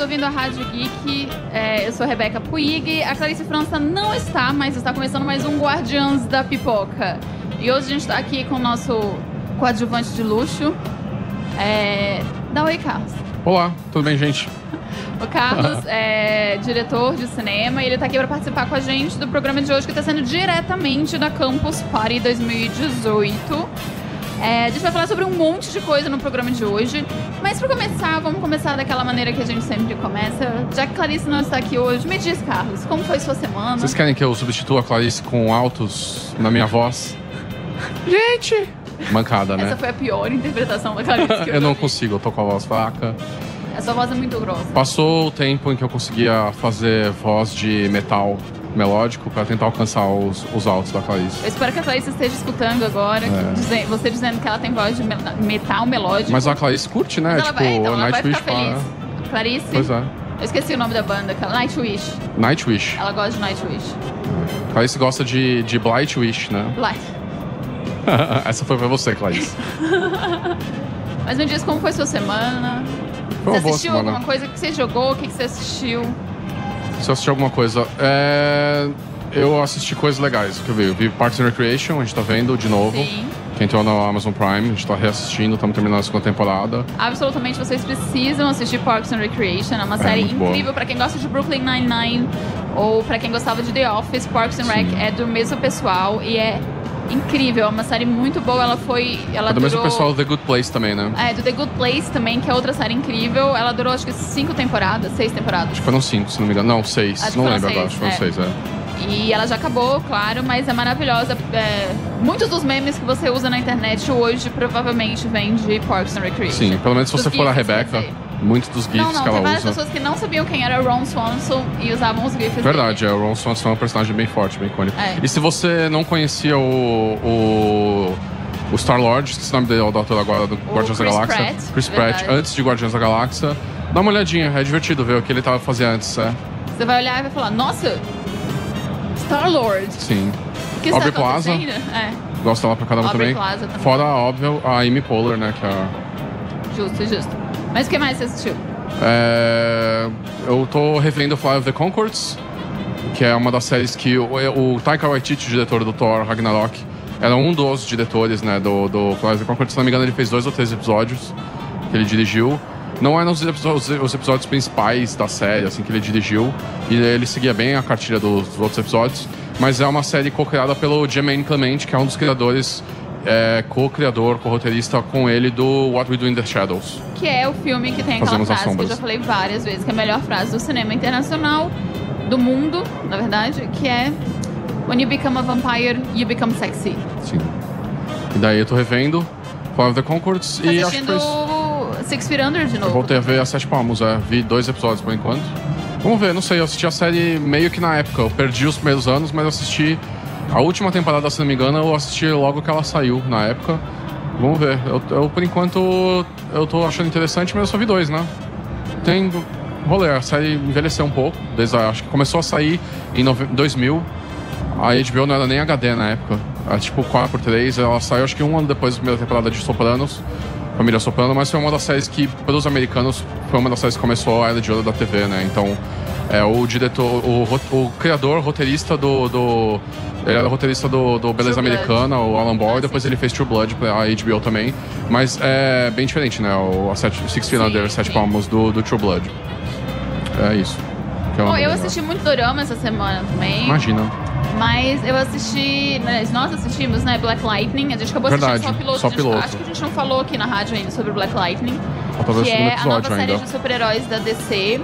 ouvindo a Rádio Geek. É, eu sou Rebeca Puig. A Clarice França não está, mas está começando mais um Guardiãs da Pipoca. E hoje a gente está aqui com o nosso coadjuvante de luxo. É... Dá oi, Carlos. Olá, tudo bem, gente? O Carlos é diretor de cinema e ele está aqui para participar com a gente do programa de hoje que está sendo diretamente da Campus Party 2018. É, a gente vai falar sobre um monte de coisa no programa de hoje. Mas para começar, vamos começar daquela maneira que a gente sempre começa. Já que Clarice não está aqui hoje, me diz, Carlos, como foi sua semana? Vocês querem que eu substitua a Clarice com altos na minha voz? Gente! Mancada, né? Essa foi a pior interpretação da Clarice que eu, eu não vi. consigo, eu tô com a voz fraca. A sua voz é muito grossa. Passou o tempo em que eu conseguia fazer voz de metal melódico para tentar alcançar os, os altos da Clarice. Eu espero que a Clarice esteja escutando agora, É. dizen- você dizendo que ela tem voz de me- metal melódico. Mas a Clarice curte, né? Mas tipo, vai, então, Nightwish fala. Clarice, Pois é. eu esqueci o nome da banda. Nightwish. Nightwish. Ela gosta de Nightwish. Clarice gosta de, de Blightwish, né? Light. Essa foi pra você, Clarice. Mas me diz como foi sua semana. Foi você assistiu semana. alguma coisa? O que você jogou? O que que você assistiu? Se eu assistir alguma coisa. É... Eu assisti coisas legais que eu vi. Eu vi Parks and Recreation, a gente tá vendo de novo. Sim. Que entrou na Amazon Prime, a gente tá reassistindo, estamos terminando a segunda temporada. Absolutamente, vocês precisam assistir Parks and Recreation. É uma série muito boa. incrível pra quem gosta de Brooklyn Nine-Nine ou pra quem gostava de The Office. Parks and Rec Sim. é do mesmo pessoal e é incrível. É uma série muito boa. Ela foi. Ela É do mesmo durou- pessoal do The Good Place também, né? É, do The Good Place também, que é outra série incrível. Ela durou acho que cinco temporadas, seis temporadas. Acho que foram cinco, se não me engano. Não, seis. Acho não lembro agora, seis, acho que foram é. seis, é. E ela já acabou, claro, mas é maravilhosa. É, muitos dos memes que você usa na internet hoje provavelmente vêm de Parks and Recreation. Sim, pelo menos se você for a dizer. Muitos dos GIFs Não, não, que tem ela várias usa. pessoas que não sabiam quem era Ron Swanson e usavam os GIFs Verdade, dele. é, o Ron Swanson é um personagem bem forte, bem icônico. É. E se você não conhecia o. o o Star-Lord, esqueci o nome dele, é o doutor agora do Guardiões da Chris Galáxia. Pratt, Chris Pratt, verdade. antes de Guardiões da Galáxia. Dá uma olhadinha, é divertido ver o que ele tava fazendo antes, é. Você vai olhar e vai falar, nossa, Star-Lord, Sim. o que Aubrey Plaza. É, Gosto dela pra caramba também. Também. Fora, óbvio, a Amy Poehler, né? Que é, justo, justo. Mas o que mais você assistiu? é, eu tô revendo Fly of the Concords, que é uma das séries que o, o Taika Waititi, o diretor do Thor Ragnarok, era um dos diretores, né, do, do Fly of the Concords. Se não me engano, ele fez dois ou três episódios que ele dirigiu. Não eram os episódios, os episódios principais da série, assim, que ele dirigiu. E ele seguia bem a cartilha dos outros episódios. Mas é uma série co-criada pelo Jermaine Clement, que é um dos criadores, é, co-criador, co-roteirista com ele do What We Do in the Shadows. Que é o filme que tem aquela Fazemos as frase que eu já falei várias vezes, que é a melhor frase do cinema internacional, do mundo, na verdade, que é When you become a vampire, you become sexy. Sim. E daí eu tô revendo Fly of the Concords Tá e acho que assistindo foi isso. Six Feet Under de Eu novo. voltei a ver a Sete Palmos, é. Vi dois episódios por enquanto. Vamos ver, não sei, eu assisti a série meio que na época. Eu perdi os primeiros anos, mas eu assisti a última temporada, se não me engano, eu assisti logo que ela saiu na época. Vamos ver. Eu, eu, por enquanto, eu tô achando interessante, mas eu só vi dois, né? Tem rolê, a série envelheceu um pouco, desde acho que começou a sair em nove- 2000. A HBO não era nem HD na época. Era tipo 4x3, ela saiu acho que um ano depois da primeira temporada de Sopranos. Família Soprano, mas foi uma das séries que, para os americanos, foi uma das séries que começou a era de ouro da TV, né? Então, é, o diretor, o, o criador, roteirista do. do ele era roteirista do, do Beleza True Blood. Americana, o Alan Boyle, Ah, depois ele fez True Blood pra HBO também. Mas é bem diferente, né? O sete, Six Feet Under, Sete sim. Palmos do, do True Blood. É isso. Que é Bom, eu assisti muito dorama essa semana também. Imagina. Mas eu assisti. né, Nós assistimos, né? Black Lightning. A gente acabou assistindo Verdade, só o piloto. só gente- piloto. Acho que a gente não falou aqui na rádio ainda sobre Black Lightning. Falta que é a nova episódio série ainda. de super-heróis da DC.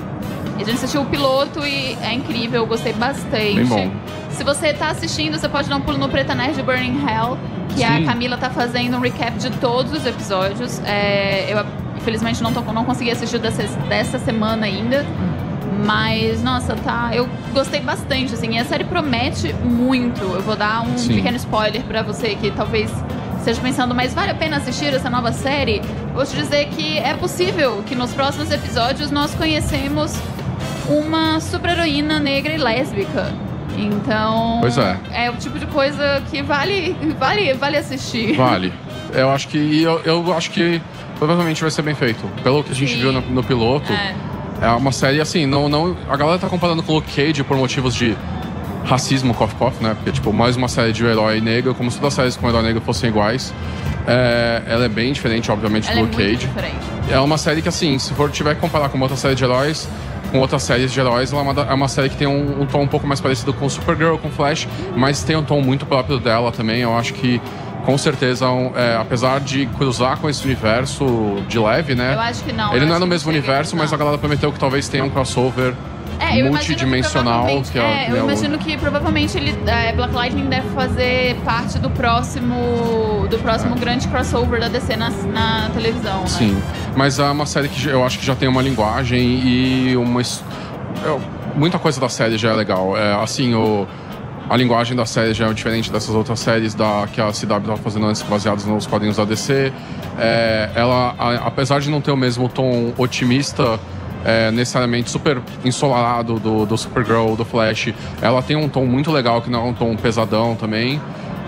A gente assistiu o piloto e é incrível, eu gostei bastante. Bem bom. Se você tá assistindo, você pode dar um pulo no Preta Nerd Burning Hell, que a Sim. Camila tá fazendo um recap de todos os episódios. É, eu, infelizmente, não, tô, não consegui assistir dessa, dessa semana ainda. Mas, nossa, tá. Eu gostei bastante, assim. E a série promete muito. Eu vou dar um Sim. pequeno spoiler pra você que talvez esteja pensando, mas vale a pena assistir essa nova série? Vou te dizer que é possível que nos próximos episódios nós conhecemos uma super-heroína negra e lésbica. Então. Pois é. É o tipo de coisa que vale, vale, vale assistir. Vale. Eu acho que. Eu, eu acho que provavelmente vai ser bem feito. Pelo que a gente Sim. viu no, no piloto, É. É uma série, assim, não, não, a galera tá comparando com Luke Cage por motivos de racismo, cough cough, né? Porque, tipo, mais uma série de herói negro, como se todas as séries com herói negro fossem iguais. É, ela é bem diferente, obviamente, Ela do é Luke muito Cage. diferente. É uma série que, assim, se for tiver que comparar com outra série de heróis, com outras séries de heróis, ela é uma, é uma série que tem um, um tom um pouco mais parecido com Supergirl, com Flash, mas tem um tom muito próprio dela também. Eu acho que, com certeza, um, é, apesar de cruzar com esse universo de leve, né? Eu acho que não. Ele não é no mesmo universo, mas a galera prometeu que talvez tenha um crossover É, imagino multidimensional, provavelmente- que é, é, que eu é o- imagino que provavelmente ele, é, Black Lightning deve fazer parte do próximo do próximo grande crossover da DC na, na televisão. né? É. Sim, mas é uma série que eu acho que já tem uma linguagem e uma. é, muita coisa da série já é legal. É, assim, o, a linguagem da série já é diferente dessas outras séries da, que a CW estava fazendo antes, baseadas nos quadrinhos da DC. É, ela, a- apesar de não ter o mesmo tom otimista. É, necessariamente super ensolarado do, do Supergirl, do Flash. Ela tem um tom muito legal, que não é um tom pesadão também.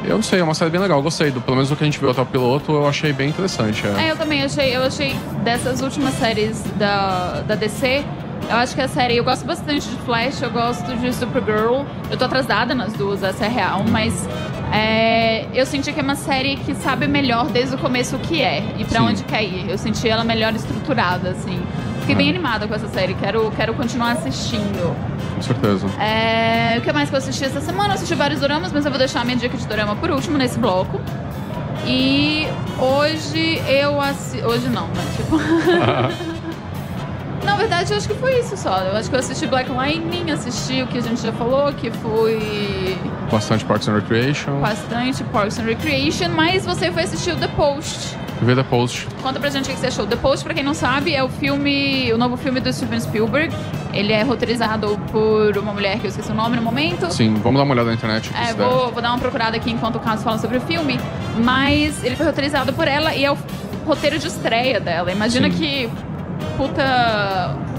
Eu não sei, é uma série bem legal, gostei. Do, pelo menos do que a gente viu até o piloto, eu achei bem interessante. é. É, eu também achei, eu achei dessas últimas séries da, da DC, eu acho que a série, eu gosto bastante de Flash, eu gosto de Supergirl. Eu tô atrasada nas duas, essa é real, mas é, eu senti que é uma série que sabe melhor desde o começo o que é e pra Sim. onde quer ir. Eu senti ela melhor estruturada, assim. Fiquei É. bem animada com essa série, quero, quero continuar assistindo. Com certeza. É, o que mais que eu assisti essa semana? Eu assisti vários doramas, mas eu vou deixar a minha dica de dorama por último nesse bloco. E hoje eu assisti. Hoje não, né? Tipo. Na verdade, eu acho que foi isso só. Eu acho que eu assisti Black Lightning, assisti o que a gente já falou, que foi Bastante Parks and Recreation. bastante Parks and Recreation, mas você foi assistir o The Post. Vê The Post. Conta pra gente o que você achou. The Post, pra quem não sabe, é o filme, o novo filme do Steven Spielberg. Ele é roteirizado por uma mulher que eu esqueci o nome no momento. Sim, vamos dar uma olhada na internet. É, vou, vou dar uma procurada aqui enquanto o Caso fala sobre o filme. Mas ele foi roteirizado por ela e é o roteiro de estreia dela. Imagina Sim. que puta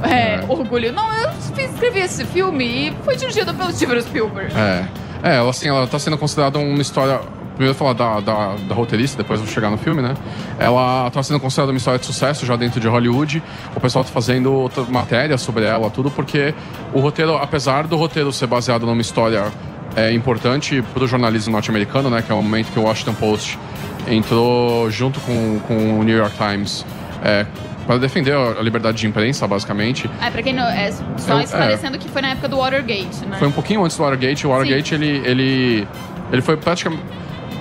é, É. orgulho. Não, eu escrevi esse filme e foi dirigido pelo Steven Spielberg. É. É, ela, assim, ela tá sendo considerada uma história. Primeiro falar da, da, da roteirista, depois vou chegar no filme, né? Ela tá sendo considerada uma história de sucesso já dentro de Hollywood. O pessoal tá fazendo matéria sobre ela, tudo, porque o roteiro, apesar do roteiro ser baseado numa história é, importante pro jornalismo norte-americano, né? Que é o momento que o Washington Post entrou junto com, com o New York Times. É, para defender a liberdade de imprensa, basicamente. É, pra quem não. É, só Eu- esclarecendo que foi na época do Watergate, né? Foi um pouquinho antes do Watergate. O Watergate, ele, ele, ele foi praticamente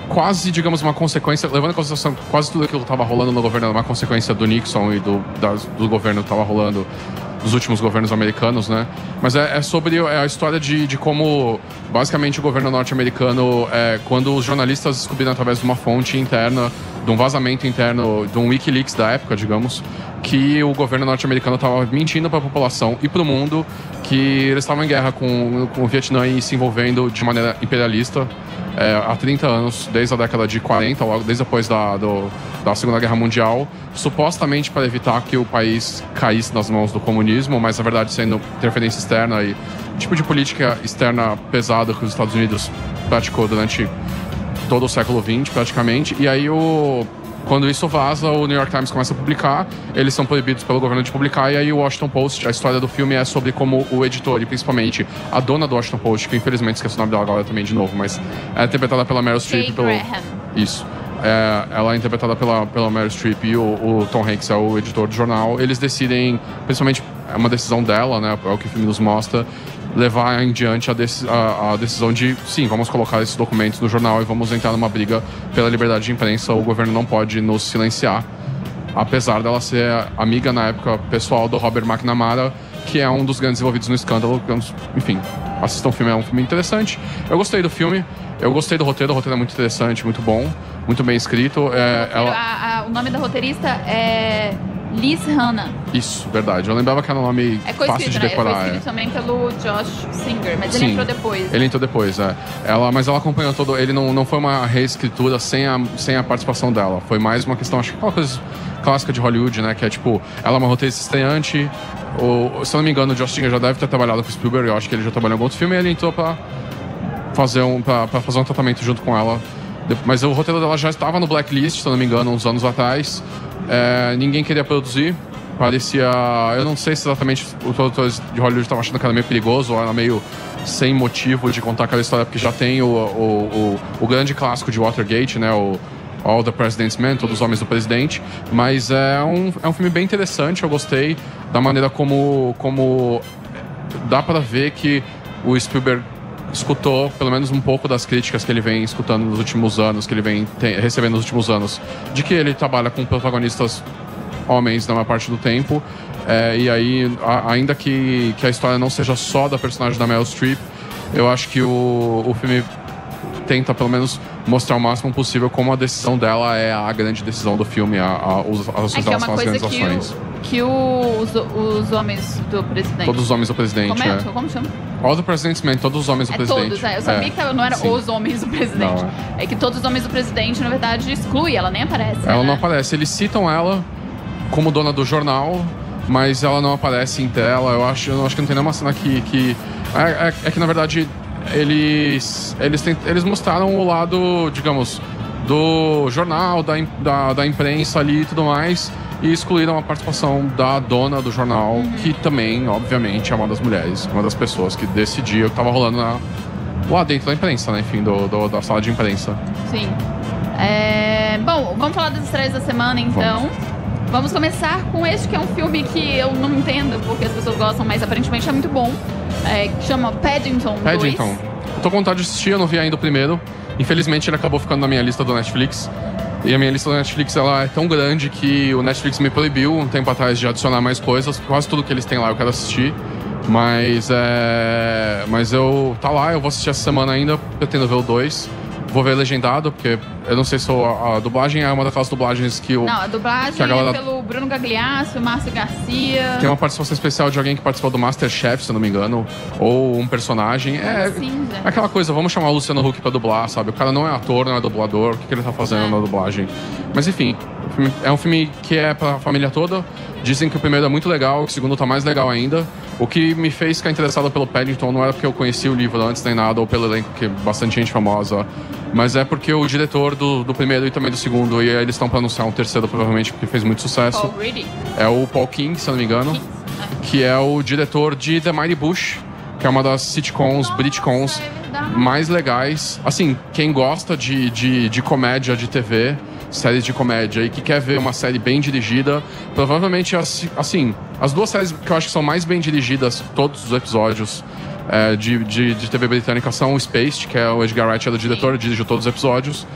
quase, digamos, uma consequência, levando em consideração que quase tudo aquilo que estava rolando no governo era uma consequência do Nixon e do, das- do governo que estava rolando dos últimos governos americanos, né? Mas é, é sobre é a história de, de como, basicamente, o governo norte-americano, é, quando os jornalistas descobriram através de uma fonte interna, de um vazamento interno, de um Wikileaks da época, digamos, que o governo norte-americano estava mentindo para a população e para o mundo que eles estavam em guerra com, com o Vietnã e se envolvendo de maneira imperialista é, há 30 anos, desde a década de 40, logo desde depois da, do- da Segunda Guerra Mundial, supostamente para evitar que o país caísse nas mãos do comunismo, mas na verdade sendo interferência externa e tipo de política externa pesada que os Estados Unidos praticou durante todo o século XX, praticamente. E aí, o, quando isso vaza, o New York Times começa a publicar, eles são proibidos pelo governo de publicar, e aí o Washington Post, a história do filme é sobre como o editor, e principalmente a dona do Washington Post, que infelizmente esqueci o nome dela agora também de novo, mas é interpretada pela Meryl Streep. Pelo, isso. É, ela é interpretada pela, pela Meryl Streep e o, o Tom Hanks é o editor do jornal. Eles decidem, principalmente, é uma decisão dela, né? É o que o filme nos mostra, levar em diante a, deci- a- a decisão de, sim, vamos colocar esses documentos no jornal e vamos entrar numa briga pela liberdade de imprensa. O governo não pode nos silenciar. Apesar dela ser amiga, na época, pessoal do Robert McNamara, que é um dos grandes envolvidos no escândalo. Enfim, assistam o filme, é um filme interessante. Eu gostei do filme, eu gostei do roteiro, o roteiro é muito interessante, muito bom, muito bem escrito. É, ela... A- a- o nome da roteirista é Liz Hanna. Isso, verdade. Eu lembrava que era um nome É fácil de né? decorar. Foi é. escrito também pelo Josh Singer, mas ele Sim. entrou depois. Ele entrou depois, é. Ela, mas ela acompanhou todo. Ele não, não foi uma reescritura sem a, sem a participação dela. Foi mais uma questão, acho que uma coisa clássica de Hollywood, né? Que é tipo, ela é uma roteirista estreante. O, se eu não me engano, o Josh Singer já deve ter trabalhado com o Spielberg. Eu acho que ele já trabalhou em algum outro filme e ele entrou pra fazer um, pra, pra fazer um tratamento junto com ela. Mas o roteiro dela já estava no Blacklist, se eu não me engano, uns anos atrás. É, ninguém queria produzir. Parecia. Eu não sei se exatamente os produtores de Hollywood estavam achando que era meio perigoso ou era meio sem motivo de contar aquela história, porque já tem o, o, o, o grande clássico de Watergate, né? O, All the President's Men, Todos os Homens do Presidente. Mas é um, é um filme bem interessante, eu gostei da maneira como, como dá para ver que o Spielberg escutou pelo menos um pouco das críticas que ele vem escutando nos últimos anos, que ele vem recebendo nos últimos anos, de que ele trabalha com protagonistas homens na maior parte do tempo. É, e aí, a, ainda que, que a história não seja só da personagem da Meryl Streep, eu acho que o, o filme tenta pelo menos mostrar o máximo possível como a decisão dela é a grande decisão do filme, a, a, as ações é dela é são as grandes que. O, que os, os homens do presidente. Todos os homens do presidente. Como, é? como chama? All the President's Men, todos os homens do é presidente. Todos, é. Eu sabia é. que não era Sim. os homens do presidente. Não, é. é. que todos os homens do presidente, na verdade, exclui, ela nem aparece. Ela né? não aparece. Eles citam ela como dona do jornal, mas ela não aparece em tela. Eu acho, eu acho que não tem nenhuma cena que. que... É, é, é que na verdade eles, eles, tem, eles mostraram o lado, digamos, do jornal, da, da, da, imprensa ali e tudo mais, e excluíram a participação da dona do jornal, uhum. que também, obviamente, é uma das mulheres, uma das pessoas que decidia o que estava rolando na, lá dentro da imprensa, né? Enfim, do, do, da sala de imprensa. Sim. É, bom, vamos falar das estreias da semana então. Vamos. Vamos começar com este que é um filme que eu não entendo porque as pessoas gostam, mas aparentemente é muito bom. É, que chama Paddington. Paddington. 2. Eu tô com vontade de assistir, eu não vi ainda o primeiro. Infelizmente ele acabou ficando na minha lista do Netflix. E a minha lista do Netflix ela é tão grande que o Netflix me proibiu um tempo atrás de adicionar mais coisas. Quase tudo que eles têm lá eu quero assistir. Mas é. Mas eu. Tá lá, eu vou assistir essa semana ainda, pretendo ver o 2. Vou ver legendado, porque eu não sei se a, a dublagem é uma daquelas dublagens que o. Não, a dublagem a galera... é pelo Bruno Gagliasso, Márcio Garcia. Tem uma participação especial de alguém que participou do Masterchef, se eu não me engano. Ou um personagem. É, é aquela coisa, vamos chamar o Luciano Huck pra dublar, sabe? O cara não é ator, não é dublador. O que, que ele tá fazendo é. na dublagem? Mas enfim, é um filme que é pra família toda. Dizem que o primeiro é muito legal, que o segundo tá mais legal ainda. O que me fez ficar interessado pelo Paddington não era porque eu conhecia o livro antes nem nada, ou pelo elenco, que é bastante gente famosa, mas é porque o diretor do, do primeiro e também do segundo, e eles estão para anunciar um terceiro, provavelmente, porque fez muito sucesso. É o Paul King, se eu não me engano, King. que é o diretor de The Mighty Bush, que é uma das sitcoms, Britcoms é mais legais. Assim, quem gosta de, de, de comédia de TV séries de comédia e que quer ver uma série bem dirigida, provavelmente, assim, as duas séries que eu acho que são mais bem dirigidas, todos os episódios é, de, de, de, TV britânica são o Spaced, que é o Edgar Wright, é o diretor, dirigiu todos os episódios.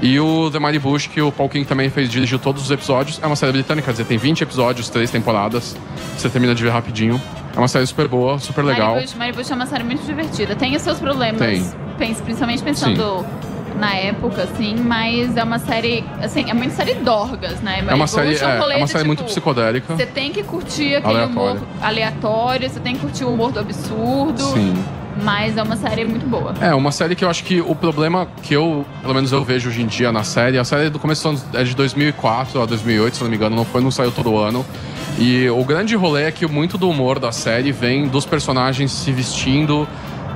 E o The Mighty Bush, que o Paul King também fez, dirigiu todos os episódios. É uma série britânica, quer dizer, tem 20 episódios, 3 temporadas. Você termina de ver rapidinho. É uma série super boa, super legal. Mighty Bush, Mighty Bush é uma série muito divertida. Tem os seus problemas, tem. principalmente pensando... Sim na época, assim, mas é uma série, assim, é muito série dorgas, né? É uma série, é, é, uma série tipo, muito psicodélica. Você tem que curtir aquele aleatório. humor aleatório, você tem que curtir o humor do absurdo. Sim. Mas é uma série muito boa. É, uma série que eu acho que o problema que eu, pelo menos eu vejo hoje em dia na série, a série do começo é de 2004 a 2008, se não me engano, não foi, não saiu todo ano. E o grande rolê é que muito do humor da série vem dos personagens se vestindo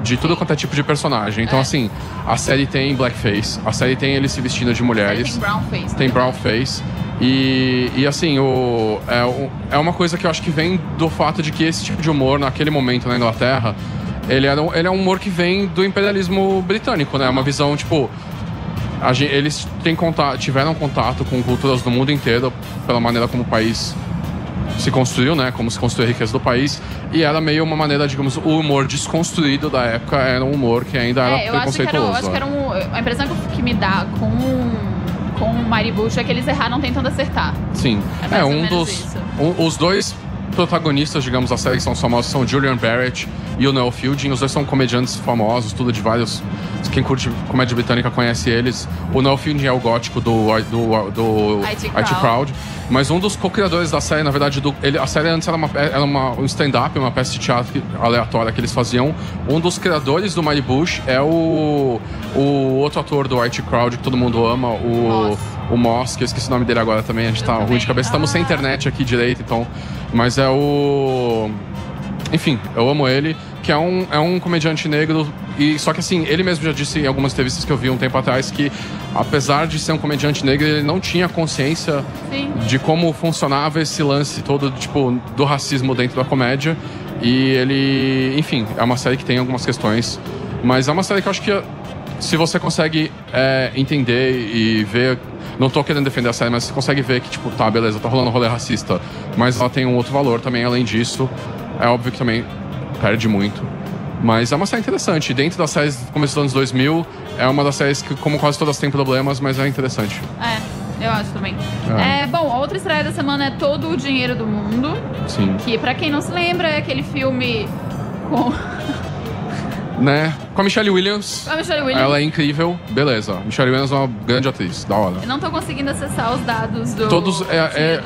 de tudo quanto é tipo de personagem. Então, é. assim, a série tem blackface, a série tem eles se vestindo de mulheres. Tem brownface. Tem brownface. E, e assim, o, é, é uma coisa que eu acho que vem do fato de que esse tipo de humor, naquele momento na Inglaterra, ele, era, ele é um humor que vem do imperialismo britânico, né? Uma visão, tipo. Gente, eles têm contato, tiveram contato com culturas do mundo inteiro pela maneira como o país se construiu, né? Como se construiu a riqueza do país. E era meio uma maneira, digamos, o humor desconstruído da época era um humor que ainda era é, eu preconceituoso. Acho que era, eu acho que era um, a impressão que me dá com com o Maribucho é que eles erraram tentando acertar. Sim. É, é um dos. Um, os dois protagonistas, digamos, da série que são famosos são Julian Barrett e o Noel Fielding. Os dois são comediantes famosos, tudo de vários. Quem curte comédia britânica conhece eles. O Noel Fielding é o gótico do, do, do IT, Crowd. IT Crowd. Mas um dos co-criadores da série, na verdade, do, ele, a série antes era, uma, era uma, um stand-up, uma peça de teatro aleatória que eles faziam. Um dos criadores do Mighty Bush é o, o outro ator do IT Crowd que todo mundo ama, o. Nossa o Moss, que eu esqueci o nome dele agora também, a gente eu tá também. ruim de cabeça. Estamos ah. sem internet aqui direito, então. Mas é o. Enfim, eu amo ele. que é um, é um comediante negro. E, só que assim, ele mesmo já disse em algumas entrevistas que eu vi um tempo atrás que, apesar de ser um comediante negro, ele não tinha consciência Sim. de como funcionava esse lance todo, tipo, do racismo dentro da comédia. E ele, enfim, é uma série que tem algumas questões, mas é uma série que eu acho que se você consegue é, entender e ver. Não tô querendo defender a série, mas você consegue ver que, tipo, tá, beleza, tá rolando um rolê racista. Mas ela tem um outro valor também, além disso. É óbvio que também perde muito. Mas é uma série interessante. Dentro das séries do começo dos anos 2000, é uma das séries que, como quase todas, tem problemas, mas é interessante. É, eu acho também. É. É, bom, a outra estreia da semana é Todo o Dinheiro do Mundo. Sim. Que, pra quem não se lembra, é aquele filme com Né? Com a Michelle Williams. a Michelle Williams. Ela é incrível. Beleza. Michelle Williams é uma grande atriz. Da hora. Eu não tô conseguindo acessar os dados do Todos. É, é-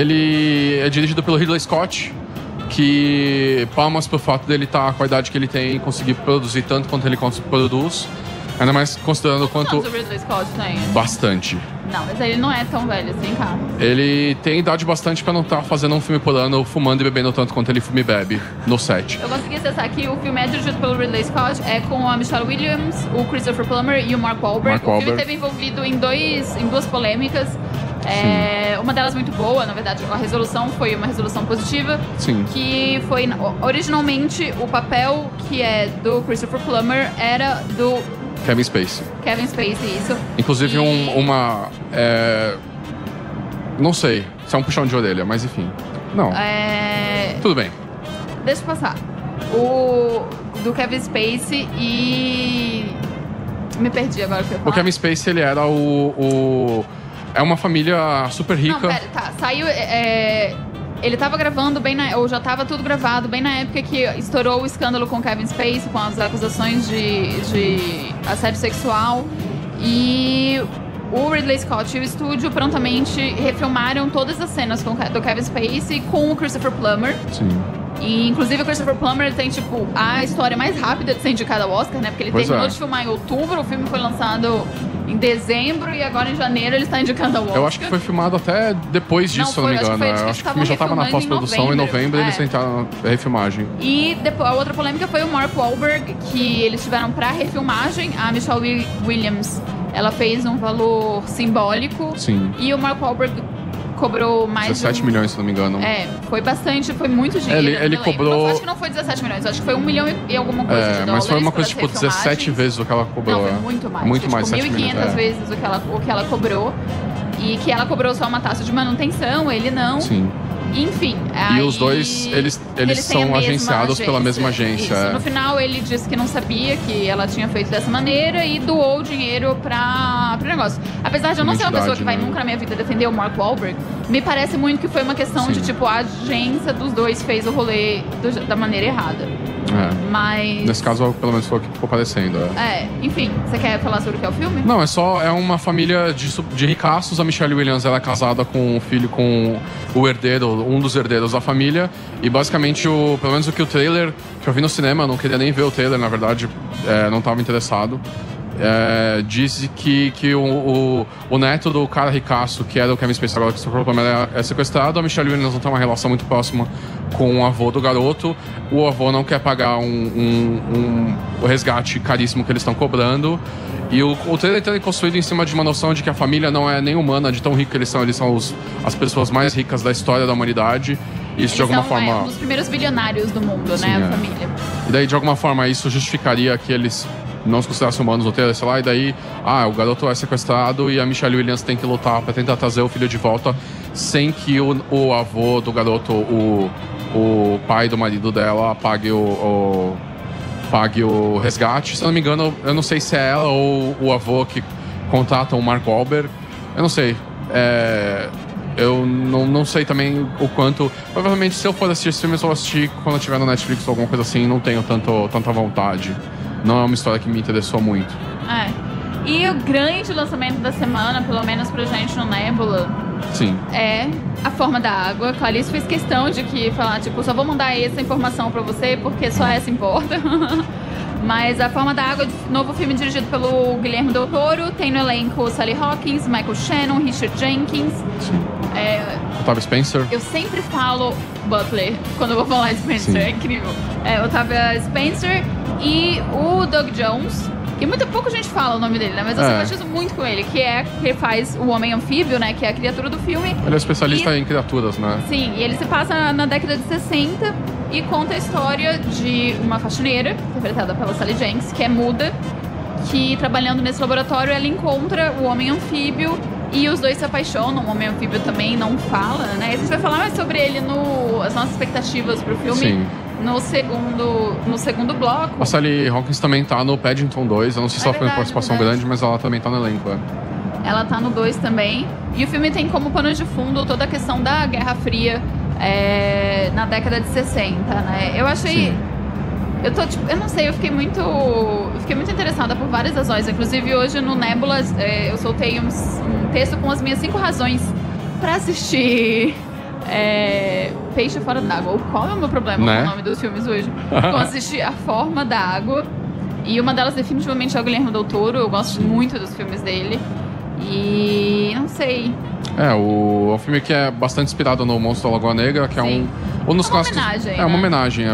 ele é dirigido pelo Ridley Scott, que palmas pelo fato dele estar com a idade que ele tem e conseguir produzir tanto quanto ele produz. Ainda mais considerando o quanto. Quantos o Ridley Scott tem? Bastante. Não, mas ele não é tão velho assim, cara. Ele tem idade bastante pra não estar fazendo um filme por ano, fumando e bebendo tanto quanto ele fuma e bebe no set. Eu consegui acessar aqui, o filme é dirigido pelo Ridley Scott, é com a Michelle Williams, o Christopher Plummer e o Mark Wahlberg. Mark o filme Wahlberg. esteve envolvido em, dois, em duas polêmicas. É, uma delas muito boa, na verdade, a resolução foi uma resolução positiva. Sim. Que foi. Originalmente, o papel que é do Christopher Plummer era do Kevin Spacey. Kevin Spacey, isso. Inclusive, E- um- uma. é, Não sei se é um puxão de orelha, mas enfim. Não. É, Tudo bem. Deixa eu passar. O do Kevin Spacey e. Me perdi agora o que eu ia O falar. Kevin Spacey, ele era o. o- É uma família super rica. Não, pera, tá. Saiu. é, ele tava gravando bem na. Ou já tava tudo gravado bem na época que estourou o escândalo com Kevin Spacey, com as acusações de, de assédio sexual. E o Ridley Scott e o estúdio prontamente refilmaram todas as cenas do Kevin Spacey com o Christopher Plummer. Sim. E, inclusive, o Christopher Plummer tem, tipo, a história mais rápida de ser indicado ao Oscar, né? Porque ele Pois terminou é. de filmar em outubro, o filme foi lançado em dezembro e agora em janeiro ele está indicando ao Oscar. Eu acho que foi filmado até depois disso, Não, se eu não me foi, acho que engano. foi, acho que acho que o filme já estavam tava na refilmando em pós-produção. Em novembro. novembro eles É. entraram na refilmagem. E depois, a outra polêmica foi o Mark Wahlberg, que eles tiveram pra refilmagem. A Michelle Wi- Williams, ela fez um valor simbólico. Sim. E o Mark Wahlberg cobrou mais 17 de um... milhões, se não me engano. É, foi bastante, foi muito dinheiro. Ele- ele cobrou- Não, acho que não foi 17 milhões, acho que foi um milhão e, e alguma coisa de É, mas foi uma coisa tipo 17 refilmagens. vezes o que ela cobrou. Não, foi é. muito mais. Muito foi, mais, tipo, 7 milhões. 1.500 é. vezes o que, ela, o que ela cobrou. E que ela cobrou só uma taxa de manutenção, ele não. Sim. Enfim. E os dois, eles, eles, a são agenciados pela mesma agência. É. No final, ele disse que não sabia que ela tinha feito dessa maneira e doou o dinheiro pra, pro negócio. Apesar de eu não ser uma pessoa que vai né? nunca na minha vida defender o Mark Wahlberg, me parece muito que foi uma questão Sim. de, tipo, a agência dos dois fez o rolê do- da maneira errada. É. Mas. Nesse caso, pelo menos foi o que ficou parecendo. é. É, enfim, você quer falar sobre o que é o filme? Não, é só é uma família de, de ricaços. A Michelle Williams ela é casada com um filho com o herdeiro, um dos herdeiros da família. E basicamente, o, pelo menos o que o trailer que eu vi no cinema, não queria nem ver o trailer, na verdade, é, não estava interessado. É, disse que, que o, o, o neto do cara ricaço, que era o Kevin Spacey, agora que o problema é, é sequestrado, a Michelle Williams não tem uma relação muito próxima com o avô do garoto. O avô não quer pagar um, um, um- o resgate caríssimo que eles estão cobrando. E o, o trailer é construído em cima de uma noção de que a família não é nem humana, de tão rica que eles são. Eles são os- as pessoas mais ricas da história da humanidade. Isso de Eles alguma são, é, forma. um dos primeiros bilionários do mundo, Sim, né? é. A família. E daí, de alguma forma, isso justificaria que eles não se considerassem humanos no trailer, sei lá, e daí, ah, o garoto é sequestrado e a Michelle Williams tem que lutar pra tentar trazer o filho de volta sem que o, o avô do garoto, o, o pai do marido dela, pague o, o- pague o resgate. Se eu não me engano, eu não sei se é ela ou o avô que contratam o Mark Wahlberg. Eu não sei. É, eu não, não sei também o quanto. Provavelmente, se eu for assistir esse filme, eu só vou assistir quando eu tiver no Netflix ou alguma coisa assim. Não tenho tanto, tanta vontade. Não é uma história que me interessou muito. É. E o grande lançamento da semana, pelo menos pra gente no Nebula, Sim. é A Forma da Água. Clarice fez questão de que falar, tipo, só vou mandar essa informação pra você porque só essa importa. Mas A Forma da Água, novo filme dirigido pelo Guilherme Del Toro, tem no elenco Sally Hawkins, Michael Shannon, Richard Jenkins. Sim. É, Otávio Spencer. eu sempre falo Butler quando eu vou falar Spencer, Sim. é incrível. É, Otávia Spencer e o Doug Jones. Que muito pouco gente fala o nome dele, né? Mas eu É. simpatizo muito com ele, que é que faz o Homem Anfíbio, né? Que é a criatura do filme. Ele é especialista E- em criaturas, né? Sim, e ele se passa na, década de 60 e conta a história de uma faxineira, interpretada pela Sally Jenks, que é muda, que trabalhando nesse laboratório ela encontra o homem anfíbio e os dois se apaixonam. O homem anfíbio também não fala, né? A gente vai falar mais sobre ele no as nossas expectativas pro filme Sim. No segundo no segundo bloco. A Sally Hawkins também tá no Paddington 2. Eu não sei se É ela foi uma verdade, participação verdade. grande, mas ela também tá no elenco. É. Ela tá no 2 também. E o filme tem como pano de fundo toda a questão da Guerra Fria é, na década de 60, né? Eu achei. Sim. Eu tô, tipo, eu não sei, eu fiquei muito. Eu fiquei muito interessada por várias razões. Inclusive, hoje no Nebula, é, eu soltei um, um texto com as minhas cinco razões pra assistir. É, Peixe Fora d'Água. Ou Qual é o meu problema Né? com o nome dos filmes hoje? Com assistir A Forma da Água. E uma delas, definitivamente, é o Guilherme Del Toro. Eu gosto muito dos filmes dele. E. não sei. É, o, é um filme que é bastante inspirado no Monstro da Lagoa Negra, que é Sim. um, um dos É uma clássicos. homenagem, É uma né? homenagem. É,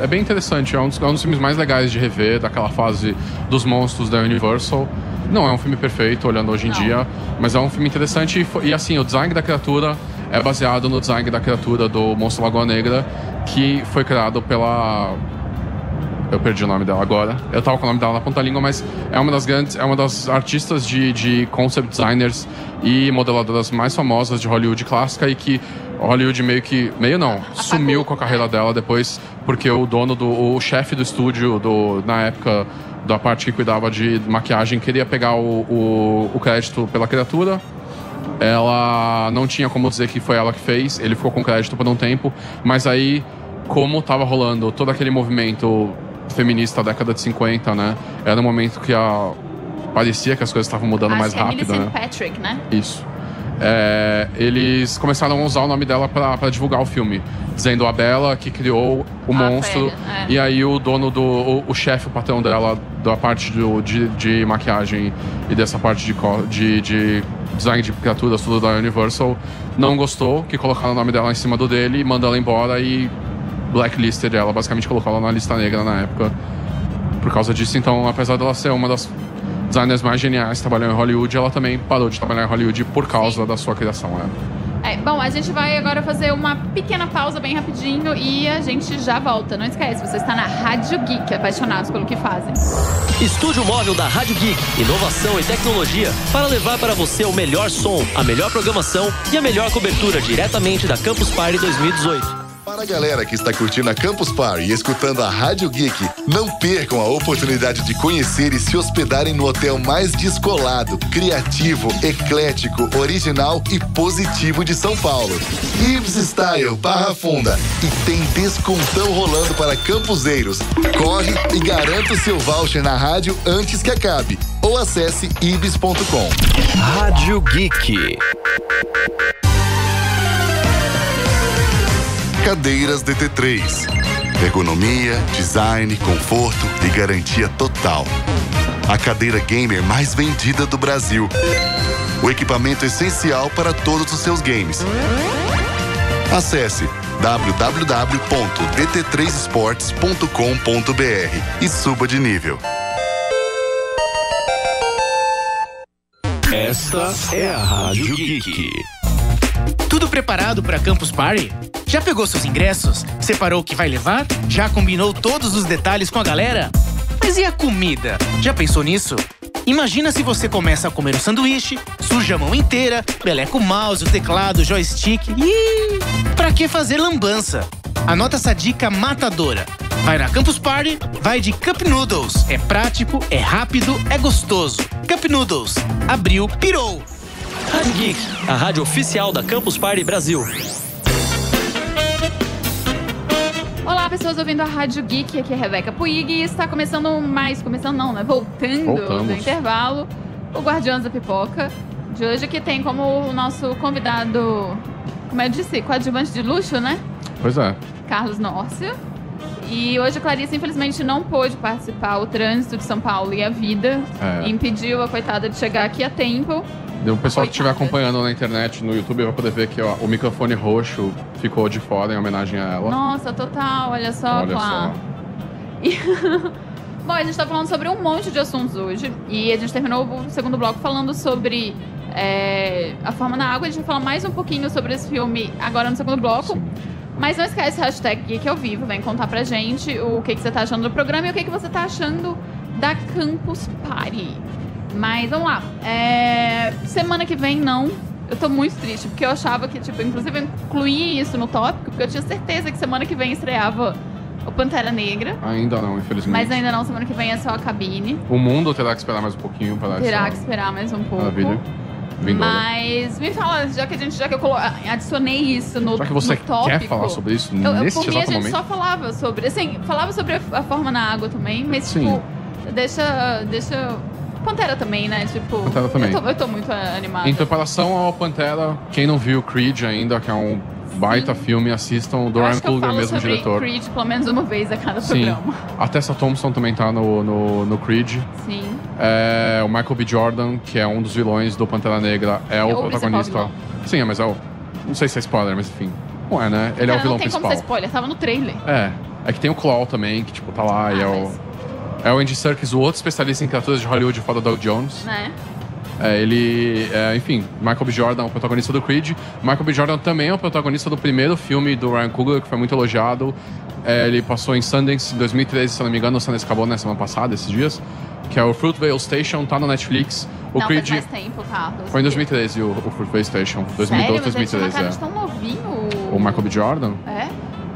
é- é bem interessante. É um, dos, é um dos filmes mais legais de rever, daquela fase dos monstros da Universal. Não é um filme perfeito, olhando hoje em Não. dia, mas é um filme interessante. E, e assim, o design da criatura é baseado no design da criatura do Monstro Lagoa Negra, que foi criado pela. Eu perdi o nome dela agora. Eu tava com o nome dela na ponta da língua, mas é uma das grandes, é uma das artistas de, de concept designers e modeladoras mais famosas de Hollywood clássica e que Hollywood meio que, meio não, sumiu com a carreira dela depois porque o dono do, o chefe do estúdio do, na época da parte que cuidava de maquiagem queria pegar o, o, o crédito pela criatura ela não tinha como dizer que foi ela que fez, ele ficou com crédito por um tempo, mas aí, como tava rolando todo aquele movimento feminista da década de 50, né? Era um momento que a. Parecia que as coisas estavam mudando Acho mais que é rápido, Millicent né? Patrick, né? Isso. É, eles começaram a usar o nome dela pra pra divulgar o filme, dizendo a Bela que criou o A monstro. é. E aí o dono do. O, o chefe, o patrão dela, da parte do, de, de maquiagem e dessa parte de, de, de design de criaturas, tudo da Universal, não gostou, que colocaram o nome dela em cima do dele, mandou ela embora e blacklisted ela, basicamente colocou ela na lista negra na época. Por causa disso, então, apesar dela ser uma das designers mais geniais trabalhou em Hollywood, ela também parou de trabalhar em Hollywood por causa da sua criação, né? É, bom, a gente vai agora fazer uma pequena pausa bem rapidinho e a gente já volta. Não esquece, você está na Rádio Geek, apaixonados pelo que fazem. Estúdio móvel da Rádio Geek. Inovação e tecnologia para levar para você o melhor som, a melhor programação e a melhor cobertura diretamente da Campus Party 2018. Galera que está curtindo a Campus Party e escutando a Rádio Geek, não percam a oportunidade de conhecer e se hospedarem no hotel mais descolado, criativo, eclético, original e positivo de São Paulo. Ibs Style Barra Funda. E tem descontão rolando para campuseiros. Corre e garanta o seu voucher na rádio antes que acabe. Ou acesse ibis.com. Rádio Geek. Cadeiras DT3. Ergonomia, design, conforto e garantia total. A cadeira gamer mais vendida do Brasil. O equipamento essencial para todos os seus games. Acesse www.dt3esportes.com.br e suba de nível. Esta é a Rádio Geek. Tudo preparado para Campus Party? Já pegou seus ingressos? Separou o que vai levar? Já combinou todos os detalhes com a galera? Mas e a comida? Já pensou nisso? Imagina se você começa a comer um sanduíche, suja a mão inteira, beleca o mouse, o teclado, o joystick. Ih, pra que fazer lambança? Anota essa dica matadora. Vai na Campus Party, vai de Cup Noodles. É prático, é rápido, é gostoso. Cup Noodles. Abriu, pirou. Rádio Geek, a rádio oficial da Campus Party Brasil. Olá, pessoas ouvindo a Rádio Geek, aqui é a Rebeca Puig e está começando mais, começando não, né? Voltando Voltamos. do intervalo, o Guardiões da Pipoca de hoje, que tem como o nosso convidado, como eu disse, coadjuvante de luxo, né? Pois é. Carlos Nórcia. E hoje a Clarice, infelizmente, não pôde participar. O trânsito de São Paulo e a vida É. impediu a coitada de chegar aqui a tempo. O pessoal que estiver acompanhando na internet, no YouTube, vai poder ver que ó, o microfone roxo ficou de fora em homenagem a ela. Nossa, total, olha só, Olha Clá. só. Bom, a gente tá falando sobre um monte de assuntos hoje. E a gente terminou o segundo bloco falando sobre é, a forma na água. A gente vai falar mais um pouquinho sobre esse filme agora no segundo bloco. Sim. Mas não esquece, hashtag Geek ao Vivo, vem contar pra gente o que, que você tá achando do programa e o que, que você tá achando da Campus Party. Mas vamos lá. É, semana que vem, não. Eu tô muito triste, porque eu achava que, tipo, inclusive eu incluí isso no tópico, porque eu tinha certeza que semana que vem estreava o Pantera Negra. Ainda não, infelizmente. Mas ainda não, semana que vem é só a cabine. O mundo terá que esperar mais um pouquinho para Terá essa que esperar mais um pouco. maravilha. Vindoura. Mas me fala, já que a gente, já que eu colo- adicionei isso no, Já que você no tópico. quer falar sobre isso Eu, eu, neste por mim, a gente momento, só falava sobre. Assim, falava sobre a, a forma na água também, mas, Sim. tipo, deixa. Deixa. Pantera também, né? Tipo. Pantera também. Eu tô, eu tô muito animada. em preparação ao Pantera, quem não viu Creed ainda, que é um baita filme, assistam o Dorian Kluger, mesmo sobre diretor. Creed pelo menos uma vez a cada Sim. programa. A Tessa Thompson também tá no, no, no Creed. Sim. É, o Michael B. Jordan, que é um dos vilões do Pantera Negra, é, o o principal protagonista. Sim, mas é o. Não sei se é spoiler, mas enfim. Não é, né? Ele é Cara, o vilão não tem principal. como ser spoiler, tava no trailer. É. É que tem o Claw também, que tipo, tá lá e é Ah, o. mas- É o Andy Serkis, o outro especialista em criaturas de Hollywood fora do Doug Jones. Né? É, ele, é, enfim, Michael B. Jordan é o protagonista do Creed. Michael B. Jordan também é o protagonista do primeiro filme do Ryan Coogler, que foi muito elogiado. É, ele passou em Sundance em 2013, se não me engano, o Sundance acabou na semana passada, esses dias. Que é o Fruitvale Station, tá no Netflix. O não, Creed faz mais tempo, Carlos. foi em 2013, o, o Fruitvale Station. 2012, Sério? Mas ele tinha uma 2013, cara é. tão novinho. O Michael B. Jordan? É?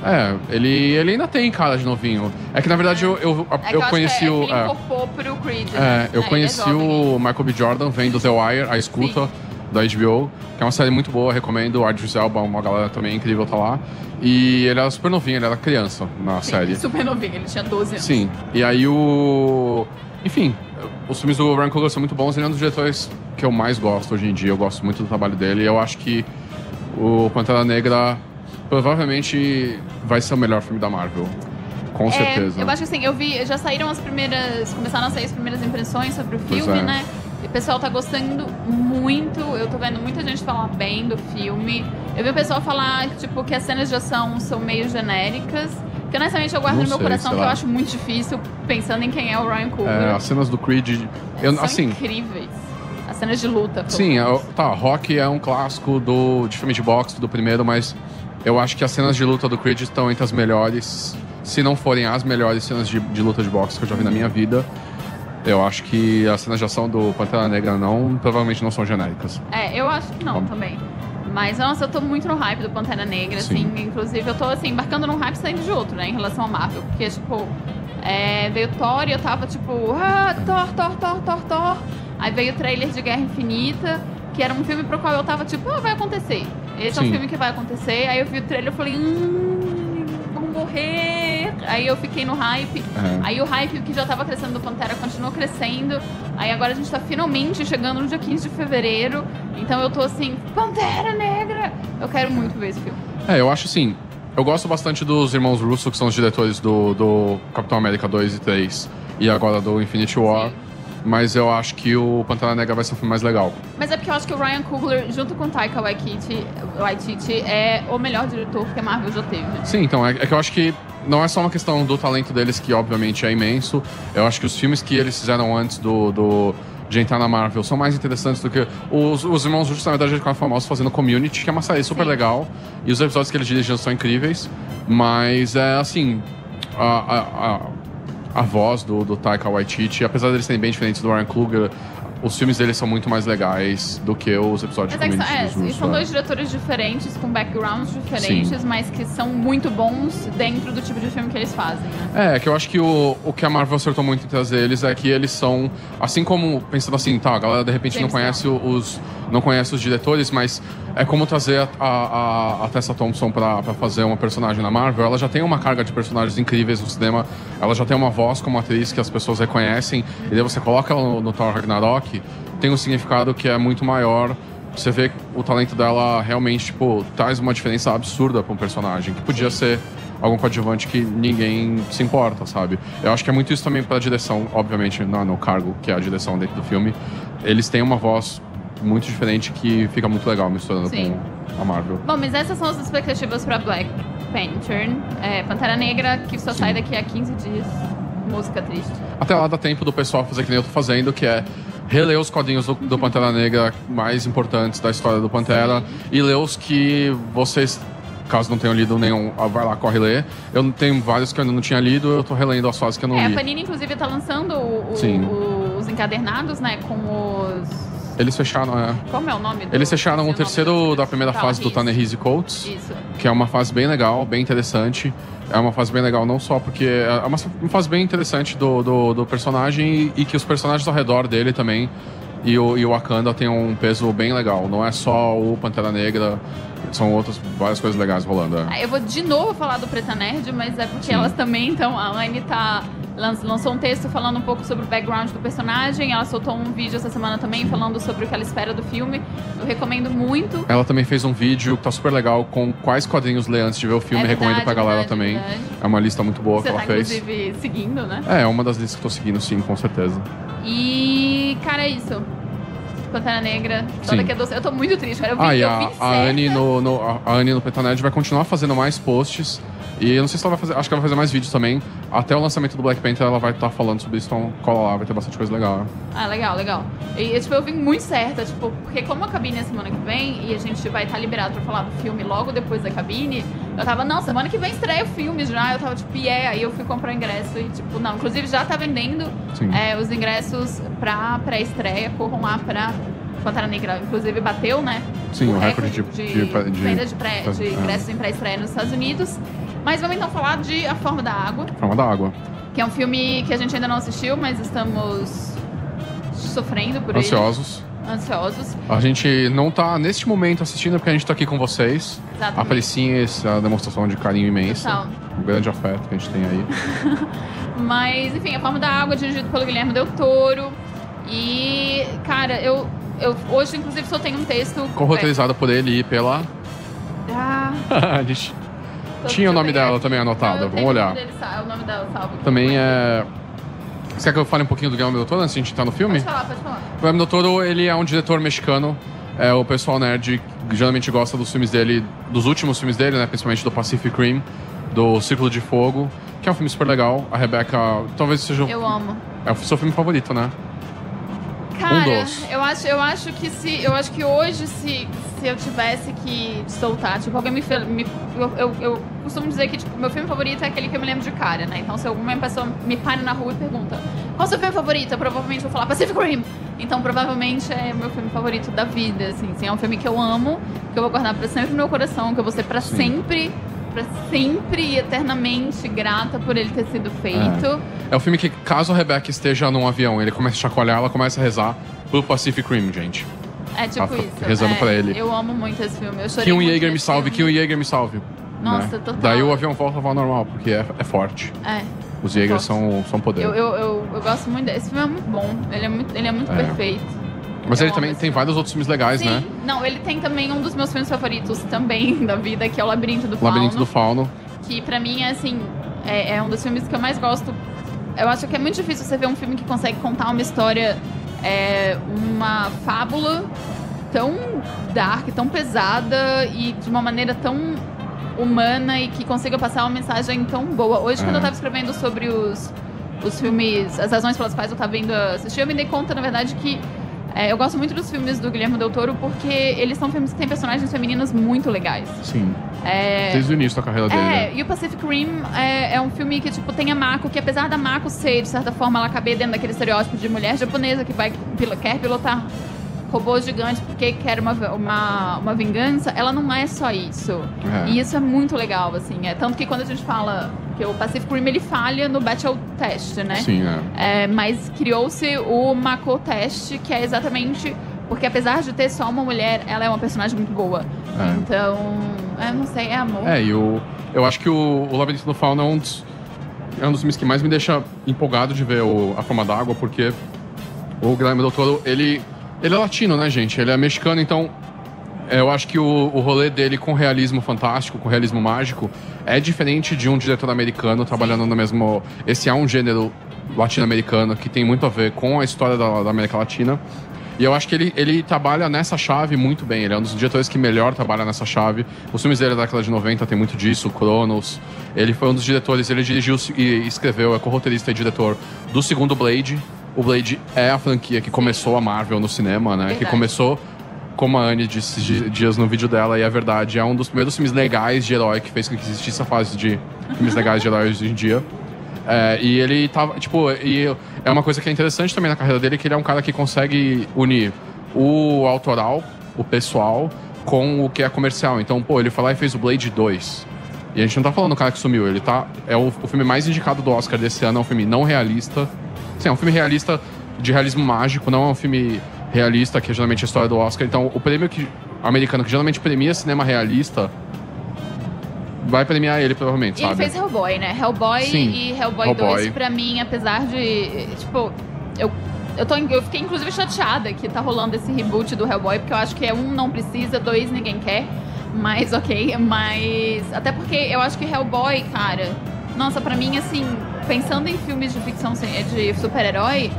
É, ele, ele ainda tem cara de novinho. É que na verdade eu, eu, É eu eu conheci é, o. é é. pro Creed, É, né? eu ele conheci o Michael B. Jordan vendo The Wire, A Escuta, da HBO, que é uma série muito boa, recomendo. O Idris Elba, uma galera também incrível tá lá. E ele era super novinho, ele era criança na Sim, série. super novinho, ele tinha 12 anos. Sim, e aí o... Enfim, os filmes do Ryan Coogler são muito bons, ele é um dos diretores que eu mais gosto hoje em dia. Eu gosto muito do trabalho dele e eu acho que o Pantera Negra provavelmente vai ser o melhor filme da Marvel. Com É, certeza. eu acho que assim, eu vi, já saíram as primeiras, começaram a sair as primeiras impressões sobre o filme, é. né? E o pessoal tá gostando muito. Eu tô vendo muita gente falar bem do filme. Eu vi o pessoal falar, tipo, que as cenas de ação são meio genéricas. Que honestamente eu guardo Não no meu sei, coração, que eu acho muito difícil, pensando em quem é o Ryan Coogler. É, as cenas do Creed... Eu, são assim, incríveis. As cenas de luta. Sim, é, tá, Rock é um clássico do, de filme de boxe do primeiro, mas eu acho que as cenas de luta do Creed estão entre as melhores, se não forem as melhores cenas de, de luta de boxe que eu já vi na minha vida. Eu acho que as cenas de ação do Pantera Negra não, provavelmente não são genéricas. É, eu acho que não Vamos. também. Mas, nossa, eu tô muito no hype do Pantera Negra, Sim. assim. Inclusive, eu tô, assim, embarcando num hype saindo de outro, né? Em relação a Marvel. Porque, tipo, é, veio Thor e eu tava, tipo... Ah, Thor, Thor, Thor, Thor, Thor. Aí veio o trailer de Guerra Infinita, que era um filme pro qual eu tava, tipo... Ah, vai acontecer. Esse é Sim. um filme que vai acontecer. Aí eu vi o trailer e falei... Hum, vão morrer. Aí eu fiquei no hype. É. Aí o hype que já tava crescendo do Pantera continuou crescendo. Aí agora a gente tá finalmente chegando no dia 15 de fevereiro. Então eu tô assim, Pantera Negra! Eu quero muito ver esse filme. É, eu acho assim. Eu gosto bastante dos irmãos Russo, que são os diretores do, do Capitão América 2 e 3 e agora do Infinity War. Sim. Mas eu acho que o Pantera Negra vai ser um filme mais legal. Mas é porque eu acho que o Ryan Coogler, junto com o Taika Waititi, Waititi é o melhor diretor que a Marvel já teve. Sim, então, é, é que eu acho que não é só uma questão do talento deles, que obviamente é imenso. Eu acho que os filmes que eles fizeram antes do, do- de entrar na Marvel são mais interessantes do que. Os, os Irmãos Justos, na verdade, ficaram famosos fazendo Community, que é uma série super Sim. legal. E os episódios que eles dirigiram são incríveis. Mas é assim. A, a, a, a voz do, do Taika Waititi, apesar deles serem bem diferentes do Ryan Coogler, os filmes deles são muito mais legais do que os episódios Mas de são, é, são é. dois diretores diferentes, com backgrounds diferentes, mas que são muito bons dentro do tipo de filme que eles fazem, né? É, que eu acho que o, o que a Marvel acertou muito em trazer eles é que eles são, assim como, pensando assim, tá, a galera de repente não conhece os não conhece os diretores, mas é como trazer a, a, a Tessa Thompson pra, pra fazer uma personagem na Marvel. Ela já tem uma carga de personagens incríveis no cinema, ela já tem uma voz como atriz que as pessoas reconhecem, e daí você coloca ela no, no Thor Ragnarok, tem um significado que é muito maior. Você vê que o talento dela realmente, tipo, traz uma diferença absurda pra um personagem, que podia ser algum coadjuvante que ninguém se importa, sabe? Eu acho que é muito isso também pra direção, obviamente, no, no cargo que é a direção dentro do filme. Eles têm uma voz muito diferente que fica muito legal misturando Sim. com a Marvel. Bom, mas essas são as expectativas pra Black Panther. É, Pantera Negra, que só sai daqui a 15 dias. Música triste. Até lá dá tempo do pessoal fazer que nem eu tô fazendo, que é reler os quadrinhos do, do Pantera Negra mais importantes da história do Pantera e ler os que vocês, caso não tenham lido nenhum, ah, vai lá, corre ler. Eu tenho vários que eu ainda não tinha lido, eu tô relendo as fases que eu não É, a li. Panini, inclusive, tá lançando o- o- os encadernados, né? Com os. Eles fecharam, é. Como é o nome do. Eles fecharam o terceiro da primeira fase do isso. Ta-Nehisi Coates. Isso. que é uma fase bem legal, bem interessante. É uma fase bem legal, não só porque é uma uma fase bem interessante do, do, do personagem e, e que os personagens ao redor dele também e o, e o Wakanda tem um peso bem legal. Não é só o Pantera Negra, são outras várias coisas legais rolando. é. Ah, Eu vou de novo falar do Preta Nerd, mas é porque Sim. elas também, então, a Anne tá, lançou um texto falando um pouco sobre o background do personagem, ela soltou um vídeo essa semana também falando sobre o que ela espera do filme. Eu recomendo muito. Ela também fez um vídeo que tá super legal com quais quadrinhos ler antes de ver o filme. É Recomendo pra verdade, galera verdade, também. verdade. É uma lista muito boa Você que tá, ela fez. inclusive, seguindo, né? É, é uma das listas que eu tô seguindo, sim, com certeza. E, cara, é isso. Pantera Negra, toda que é doce. Eu tô muito triste, cara. Eu vi, Ah, eu a, a. Anne no, no- a Anne no vai continuar fazendo mais posts. E eu não sei se ela vai fazer. Acho que ela vai fazer mais vídeos também. Até o lançamento do Black Panther ela vai estar falando sobre isso, então cola lá, vai ter bastante coisa legal. Ah, legal, legal. E, tipo, eu vim muito certa, tipo, porque como a cabine é semana que vem e a gente vai estar liberado pra falar do filme logo depois da cabine, eu tava, não, semana que vem estreia o filme já. Eu tava, tipo, e é, aí eu fui comprar o ingresso e, tipo, não. Inclusive já tá vendendo é, os ingressos pra pré-estreia, corram lá pra Pantera Negra. Inclusive bateu, né? Sim, o recorde de- de, de- de- venda de, pré, de é. ingressos em pré-estreia nos Estados Unidos. Mas vamos então falar de A Forma da Água, Forma da água. que é um filme que a gente ainda não assistiu, mas estamos sofrendo por Ansiosos. ele. Ansiosos. A gente não tá neste momento assistindo porque a gente tá aqui com vocês. Exatamente. Aprecia essa demonstração de carinho imenso. Total. Um grande afeto que a gente tem aí. Mas, enfim, A Forma da Água, dirigido pelo Guilherme Del Toro. E, cara, eu, eu hoje, inclusive, só tenho um texto. Corroteirizada por ele e pela. É, ah, a gente tinha o nome dela aqui. também anotado. Vamos olhar. O nome, dele, sa- o nome dela salvo. Também é. Você quer que eu fale um pouquinho do Guilherme Del Toro antes de a gente entrar no filme? Pode falar, pode falar. O Guilherme Del Toro, ele é um diretor mexicano. É, o pessoal nerd geralmente gosta dos filmes dele, dos últimos filmes dele, né? Principalmente do Pacific Rim, do Círculo de Fogo, que é um filme super legal. A Rebecca, talvez seja Eu amo. é o seu filme favorito, né? Cara, dos. eu acho, eu acho que se. Eu acho que hoje, se, se eu tivesse que soltar, tipo, alguém me. me eu, eu, eu costumo dizer que, tipo, meu filme favorito é aquele que eu me lembro de cara, né? Então, se alguma pessoa me para na rua e pergunta qual é o seu filme favorito, eu provavelmente vou falar Pacific Rim. Então, provavelmente é o meu filme favorito da vida, assim. assim, é um filme que eu amo, que eu vou guardar pra sempre no meu coração, que eu vou ser pra Sim. sempre. Pra sempre e eternamente grata por ele ter sido feito. É o filme que, caso a Rebecca esteja num avião, ele começa a chacoalhar, ela começa a rezar pro Pacific Rim, gente. É, tipo Tá isso. rezando é, pra ele. Eu amo muito esse filme. Eu chorei Que um Jaeger me salve, que filme. um Jaeger me salve. Nossa, né? total. Daí o avião volta ao normal, porque é, é forte. É. Os Jaegers são, são poder. Eu, eu, eu, eu gosto muito desse. Esse filme é muito bom. Ele é muito, ele é muito É. perfeito. Mas ele também tem vários outros filmes legais, Sim. né? Não, ele tem também um dos meus filmes favoritos também da vida, que é o Labirinto do Fauno. Labirinto do Fauno. Que pra mim é assim, é, é um dos filmes que eu mais gosto. Eu acho que é muito difícil você ver um filme que consegue contar uma história, é, uma fábula tão dark, tão pesada e de uma maneira tão humana e que consiga passar uma mensagem tão boa. Hoje, quando É. eu tava escrevendo sobre os, os filmes, as razões pelas quais eu tava indo assistir, eu me dei conta, na verdade, que é, eu gosto muito dos filmes do Guilherme Del Toro porque eles são filmes que têm personagens femininas muito legais. Sim. É, Desde o início da carreira dele. é, né? e o Pacific Rim é, é um filme que, tipo, tem a Mako, que apesar da Mako ser, de certa forma, ela caber dentro daquele estereótipo de mulher japonesa que vai, quer pilotar robôs gigantes porque quer uma, uma, uma vingança, ela não é só isso. É. E isso é muito legal, assim. É, tanto que quando a gente fala que o Pacific Rim, ele falha no Battle Test, né? Sim, é. É, mas criou-se o Mako Test, que é exatamente porque apesar de ter só uma mulher, ela é uma personagem muito boa. É. Então, eu não sei, é amor. É, e o, eu acho que o, o Labirinto do Fauno é um dos, é um dos filmes que mais me deixa empolgado de ver o, A Forma d'Água, porque o Guilherme Del Toro, ele, ele é latino, né, gente? Ele é mexicano, então é, eu acho que o, o rolê dele com realismo fantástico, com realismo mágico, é diferente de um diretor americano trabalhando no mesmo... Esse é um gênero latino-americano que tem muito a ver com a história da, da América Latina. E eu acho que ele, ele trabalha nessa chave muito bem. Ele é um dos diretores que melhor trabalha nessa chave. Os filmes dele da década de 90 tem muito disso, Cronos. Ele foi um dos diretores, ele dirigiu e escreveu, é co-roteirista e diretor do segundo Blade. O Blade é a franquia que começou a Marvel no cinema, né? Que Verdade. começou, como a Anne disse dias no vídeo dela, e é verdade, é um dos primeiros filmes legais de herói que fez com que existisse a fase de filmes legais de heróis hoje em dia. É, e ele tava, tipo, e é uma coisa que é interessante também na carreira dele, que ele é um cara que consegue unir o autoral, o pessoal, com o que é comercial. Então, pô, ele foi lá e fez o Blade 2. E a gente não tá falando do cara que sumiu, ele tá. É o, o filme mais indicado do Oscar desse ano, é um filme não realista. Sim, é um filme realista de realismo mágico, não é um filme realista, que é geralmente a história do Oscar. Então, o prêmio que, americano, que geralmente premia cinema realista, vai premiar ele, provavelmente, E ele sabe? fez Hellboy, né? Hellboy Sim. e Hellboy, Hellboy. 2, pra mim, apesar de. Tipo, eu. Eu, tô, eu fiquei inclusive chateada que tá rolando esse reboot do Hellboy, porque eu acho que é um não precisa, dois ninguém quer. Mas ok, mas. Até porque eu acho que Hellboy, cara. Nossa, pra mim, assim, pensando em filmes de ficção ci- de super-herói,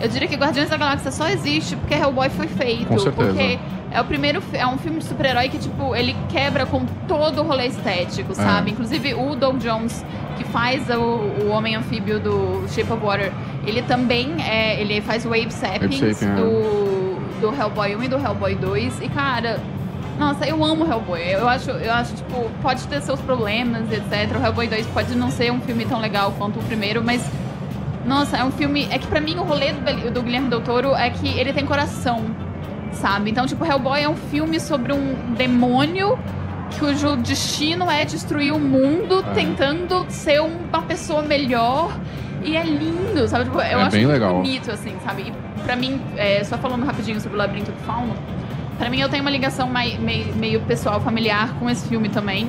eu diria que Guardiões da Galáxia só existe porque Hellboy foi feito. Com certeza. Porque é o primeiro. É um filme de super-herói que, tipo, ele quebra com todo o rolê estético, É. sabe? Inclusive o Doug Jones, que faz o, o Homem Anfíbio do Shape of Water, ele também é. Ele faz wave sappings Wave é. do, do Hellboy 1 e do Hellboy 2. E, cara. Nossa, eu amo Hellboy. Eu acho, eu acho, tipo, pode ter seus problemas, etc. O Hellboy 2 pode não ser um filme tão legal quanto o primeiro, mas nossa, é um filme. É que pra mim o rolê do, do Guilherme Del Toro é que ele tem coração, sabe? Então, tipo, Hellboy é um filme sobre um demônio cujo destino é destruir o mundo, É. tentando ser uma pessoa melhor. E é lindo, sabe? Tipo, eu É acho bem legal. bonito, assim, sabe? E pra mim, é, só falando rapidinho sobre o Labirinto do Fauno, pra mim eu tenho uma ligação mai- mei- meio pessoal, familiar com esse filme também.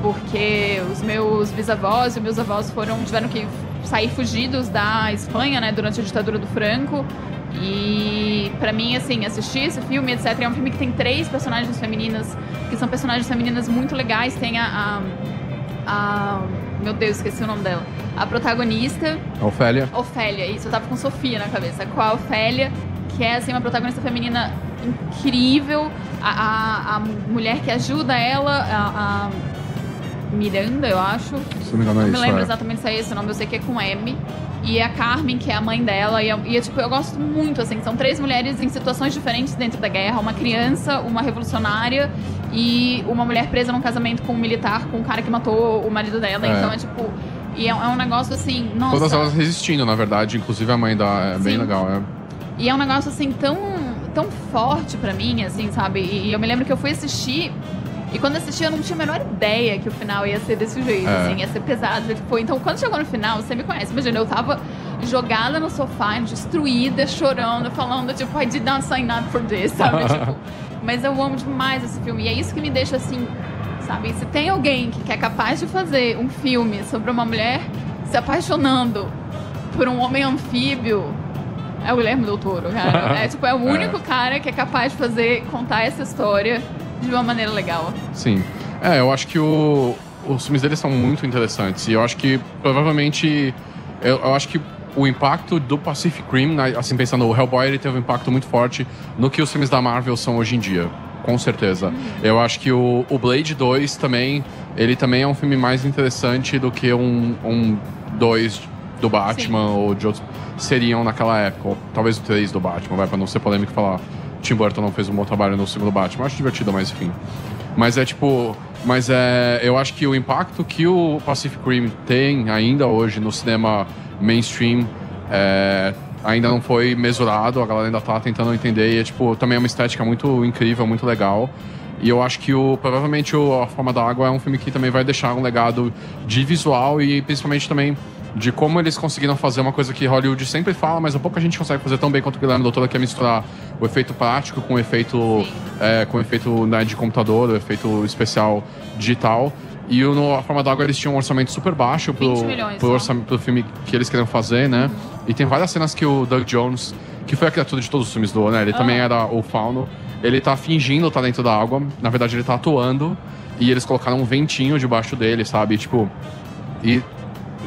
Porque os meus bisavós e meus avós foram tiveram que sair fugidos da Espanha, né, durante a ditadura do Franco. E pra mim, assim, assistir esse filme, etc, é um filme que tem três personagens femininas, que são personagens femininas muito legais. Tem a, a, a- meu Deus, esqueci o nome dela. A protagonista, Ofélia. Ofélia, isso, eu tava com Sofia na cabeça. Com a Ofélia, que é assim, uma protagonista feminina incrível. A, a, a mulher que ajuda ela, a, a Miranda, eu acho. Se não me engano, é Não me isso. lembro é. exatamente se é esse o nome, eu sei que é com M. E a Carmen, que é a mãe dela. E, eu- e, tipo, eu gosto muito, assim, são três mulheres em situações diferentes dentro da guerra. Uma criança, uma revolucionária e uma mulher presa num casamento com um militar, com um cara que matou o marido dela. É. Então é tipo... E é, é um negócio assim, nossa... Todas elas resistindo, na verdade, inclusive a mãe da. É bem Sim. legal, é. E é um negócio assim tão, tão forte pra mim, assim, sabe? E eu me lembro que eu fui assistir. E quando assisti, eu não tinha a menor ideia que o final ia ser desse jeito, É. assim, ia ser pesado. Tipo, então, quando chegou no final, você me conhece. Imagina, eu tava jogada no sofá, destruída, chorando, falando, tipo, I did not sign up for this, sabe? tipo, mas eu amo demais esse filme. E é isso que me deixa assim, sabe? Se tem alguém que é capaz de fazer um filme sobre uma mulher se apaixonando por um homem anfíbio, é o Guilherme Del Toro, cara. É, tipo, é o único cara que é capaz de fazer, contar essa história de uma maneira legal. Sim. É, eu acho que o, os filmes dele são muito interessantes. E eu acho que, provavelmente, eu, eu acho que o impacto do Pacific Rim, né, assim, pensando, o Hellboy, ele teve um impacto muito forte no que os filmes da Marvel são hoje em dia. Com certeza. Eu acho que o, o Blade 2 também, ele também é um filme mais interessante do que um, um 2 do Batman ou de outros seriam naquela época. Ou talvez o 3 do Batman, vai, pra não ser polêmico falar. Tim Burton não fez um bom trabalho no segundo Batman. Eu acho divertido, mas enfim. Mas é tipo. Mas é. Eu acho que o impacto que o Pacific Rim tem ainda hoje no cinema mainstream é, ainda não foi mesurado, a galera ainda tá tentando entender. E é tipo, também é uma estética muito incrível, muito legal. E eu acho que o, provavelmente o A Forma da Água é um filme que também vai deixar um legado de visual e principalmente também de como eles conseguiram fazer uma coisa que Hollywood sempre fala, mas pouca gente consegue fazer tão bem quanto o Guilherme Doutora, que é misturar o efeito prático com o efeito, é, com o efeito né, de computador, o efeito especial digital. E o no A Forma d'Água eles tinham um orçamento super baixo pro, 20 milhões pro, só. orçamento, pro filme que eles queriam fazer, né? E tem várias cenas que o Doug Jones, que foi a criatura de todos os filmes do, né? Ele também era o fauno. Ele tá fingindo estar dentro da água. Na verdade, ele tá atuando. E eles colocaram um ventinho debaixo dele, sabe? Tipo. E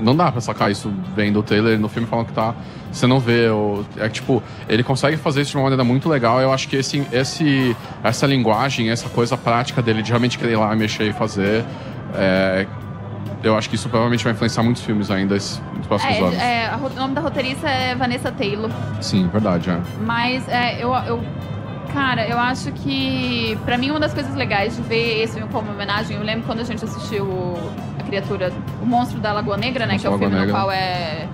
não dá pra sacar isso vendo o trailer no filme falando que tá. Você não vê. O, é tipo, ele consegue fazer isso de uma maneira muito legal. Eu acho que esse, esse, essa linguagem, essa coisa prática dele de realmente querer ir lá mexer e fazer. é, eu acho que isso provavelmente vai influenciar muitos filmes ainda nos próximos anos. É, é, a ro- o nome da roteirista é Vanessa Taylor. Sim, verdade, é. Mas é, eu, eu. Cara, eu acho que. Pra mim, uma das coisas legais de ver esse filme como homenagem, eu lembro quando a gente assistiu o- a criatura, o monstro da Lagoa Negra, né? Que é o filme no Negra. qual é.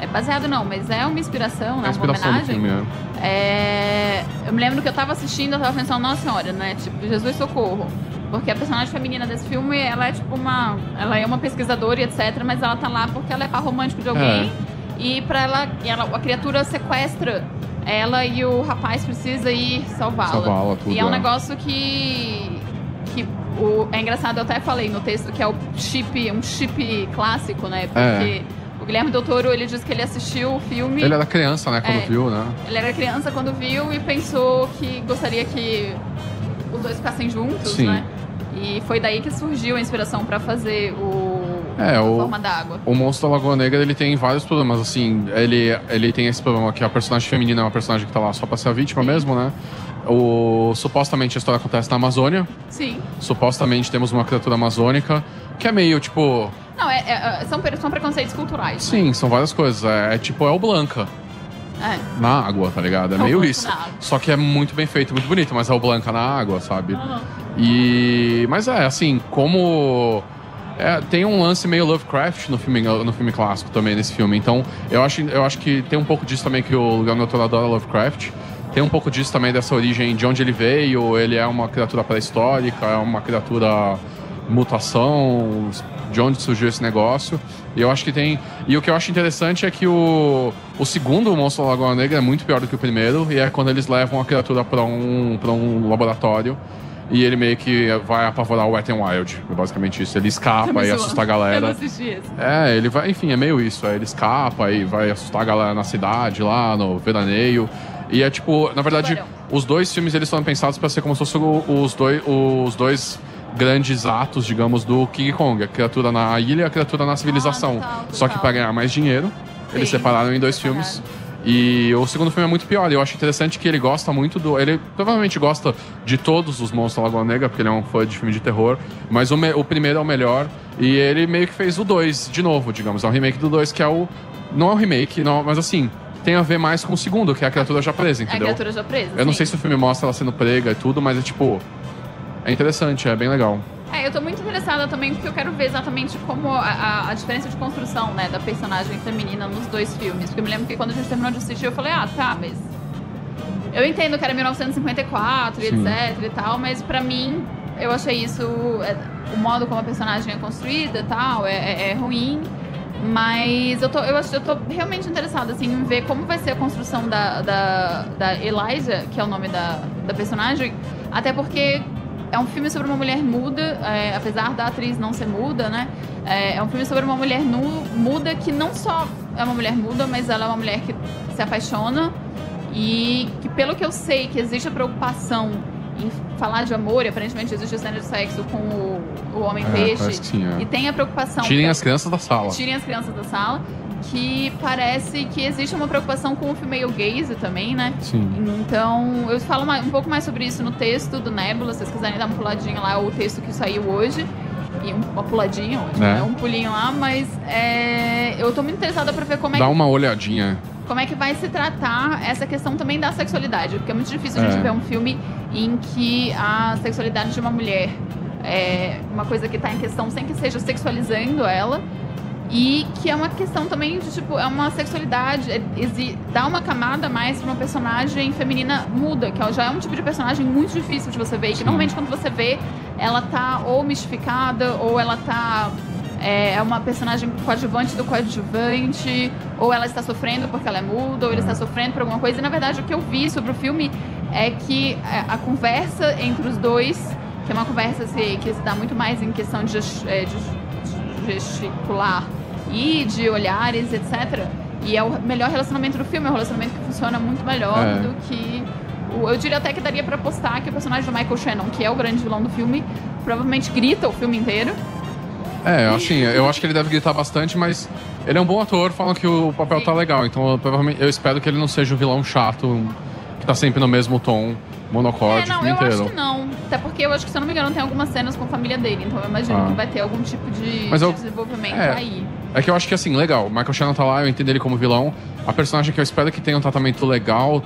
É baseado, não, mas é uma inspiração, né? É a inspiração uma do homenagem. filme, é. É, eu me lembro que eu tava assistindo, eu tava pensando, nossa senhora, né? Tipo, Jesus socorro. Porque a personagem feminina desse filme, ela é tipo uma. Ela é uma pesquisadora e etc., mas ela tá lá porque ela é par romântico de alguém. E pra ela, e ela. A criatura sequestra ela e o rapaz precisa ir salvá-la. Salvá-la, tudo, E é um é. negócio que. que o, é engraçado, eu até falei no texto que é o chip, um chip clássico, né? Porque o Guilherme Del Toro, ele disse que ele assistiu o filme. Ele era criança, né, quando É. viu, né? Ele era criança quando viu e pensou que gostaria que os dois ficassem juntos, Sim. né? E foi daí que surgiu a inspiração pra fazer o É, o- forma d'água. O monstro da Lagoa Negra, ele tem vários problemas, assim, ele, ele tem esse problema que a personagem feminina é uma personagem que tá lá só pra ser a vítima Sim. mesmo, né? O, supostamente a história acontece na Amazônia, Sim. supostamente temos uma criatura amazônica, que é meio, tipo... Não, é, é- são, pre- são preconceitos culturais. né? Sim, são várias coisas, é, é tipo, é o Blanca É. na água, tá ligado? É, É meio isso. água. Só que é muito bem feito, muito bonito, mas é o Blanca na água, sabe? E... Mas é, assim, como... é, tem um lance meio Lovecraft no filme, no filme clássico também, nesse filme. Então, eu acho, eu acho que tem um pouco disso também que o Del Toro adora Lovecraft. Tem um pouco disso também dessa origem de onde ele veio. Ele é uma criatura pré-histórica, é uma criatura mutação, de onde surgiu esse negócio. E eu acho que tem. E o que eu acho interessante é que o, o segundo Monstro da Lagoa Negra é muito pior do que o primeiro, e é quando eles levam a criatura para um, um laboratório. E ele meio que vai apavorar o Wet n Wild. É basicamente isso. Ele escapa e assusta a galera. É, ele vai, enfim, é meio isso. é, ele escapa e vai assustar a galera na cidade, lá no veraneio. E é tipo, na verdade, Tubarão. os dois filmes eles são pensados para ser como se fossem os dois, os dois grandes atos, digamos, do King Kong. A criatura na ilha e a criatura na civilização. total, total. Só que para ganhar mais dinheiro, eles Sim, separaram em dois separaram. filmes. E o segundo filme é muito pior. E eu acho interessante que ele gosta muito do. Ele provavelmente gosta de todos os monstros da Lagoa Negra, porque ele é um fã de filme de terror. Mas o, me- o primeiro é o melhor. E ele meio que fez o 2 de novo, digamos. É um remake do 2, que é o. Não é um remake, não, mas assim, tem a ver mais com o segundo, que é a criatura já presa, É a entendeu? criatura já presa. Eu não sim. sei se o filme mostra ela sendo prega e tudo, mas é tipo. É interessante, é bem legal. É, eu tô muito interessada também porque eu quero ver exatamente como a, a- a diferença de construção, né, da personagem feminina nos dois filmes. Porque eu me lembro que quando a gente terminou de assistir, eu falei, ah, tá, mas. Eu entendo que era 1954 e etc e tal, mas pra mim, eu achei isso. é, o modo como a personagem é construída e tal é, é- é ruim. Mas eu tô, eu, acho, eu tô realmente interessada assim, em ver como vai ser a construção da, da, da Eliza, que é o nome da, da personagem. Até porque é um filme sobre uma mulher muda, é, apesar da atriz não ser muda, né? É, é um filme sobre uma mulher nu, muda que não só é uma mulher muda, mas ela é uma mulher que se apaixona e que, pelo que eu sei, que existe a preocupação em falar de amor, e aparentemente existe a cena de sexo com o, o homem-peixe. é. E tem a preocupação. Tirem as crianças da sala. Tirem as crianças da sala. Que parece que existe uma preocupação com o female gaze também, né? Sim. Então, eu falo um pouco mais sobre isso no texto do Nebula, se vocês quiserem dar uma puladinha lá, é o texto que saiu hoje. E um- uma puladinha, ótimo, É. né? um pulinho lá, mas é, eu tô muito interessada pra ver como é, Dá uma olhadinha. como é que vai se tratar essa questão também da sexualidade. Porque é muito difícil a É. gente ver um filme em que a sexualidade de uma mulher é uma coisa que tá em questão sem que seja sexualizando ela. E que é uma questão também de, tipo, é uma sexualidade, é, dá uma camada a mais pra uma personagem feminina muda, que ela já é um tipo de personagem muito difícil de você ver. E que normalmente quando você vê, ela tá ou mistificada, ou ela tá. É é uma personagem coadjuvante do coadjuvante, ou ela está sofrendo porque ela é muda, ou ele está sofrendo por alguma coisa. E na verdade o que eu vi sobre o filme é que é, a conversa entre os dois, que é uma conversa assim, que se dá muito mais em questão de, é, de gesticular e de olhares, etc. E é o melhor relacionamento do filme, é um relacionamento que funciona muito melhor É. do que. o- Eu diria até que daria pra apostar que o personagem do Michael Shannon, que é o grande vilão do filme, provavelmente grita o filme inteiro. É, assim, eu acho que ele deve gritar bastante, mas ele é um bom ator, falam que o papel Sim. tá legal. Então, eu, provavelmente, eu espero que ele não seja o vilão chato, que tá sempre no mesmo tom, É, monocórdio, o não, eu inteiro. acho que não. Até porque eu acho que, se eu não me engano, tem algumas cenas com a família dele. Então eu imagino Ah. que vai ter algum tipo de, Mas de eu- desenvolvimento é. aí. É que eu acho que assim, legal, o Michael Shannon tá lá, eu entendo ele como vilão. A personagem que eu espero que tenha um tratamento legal,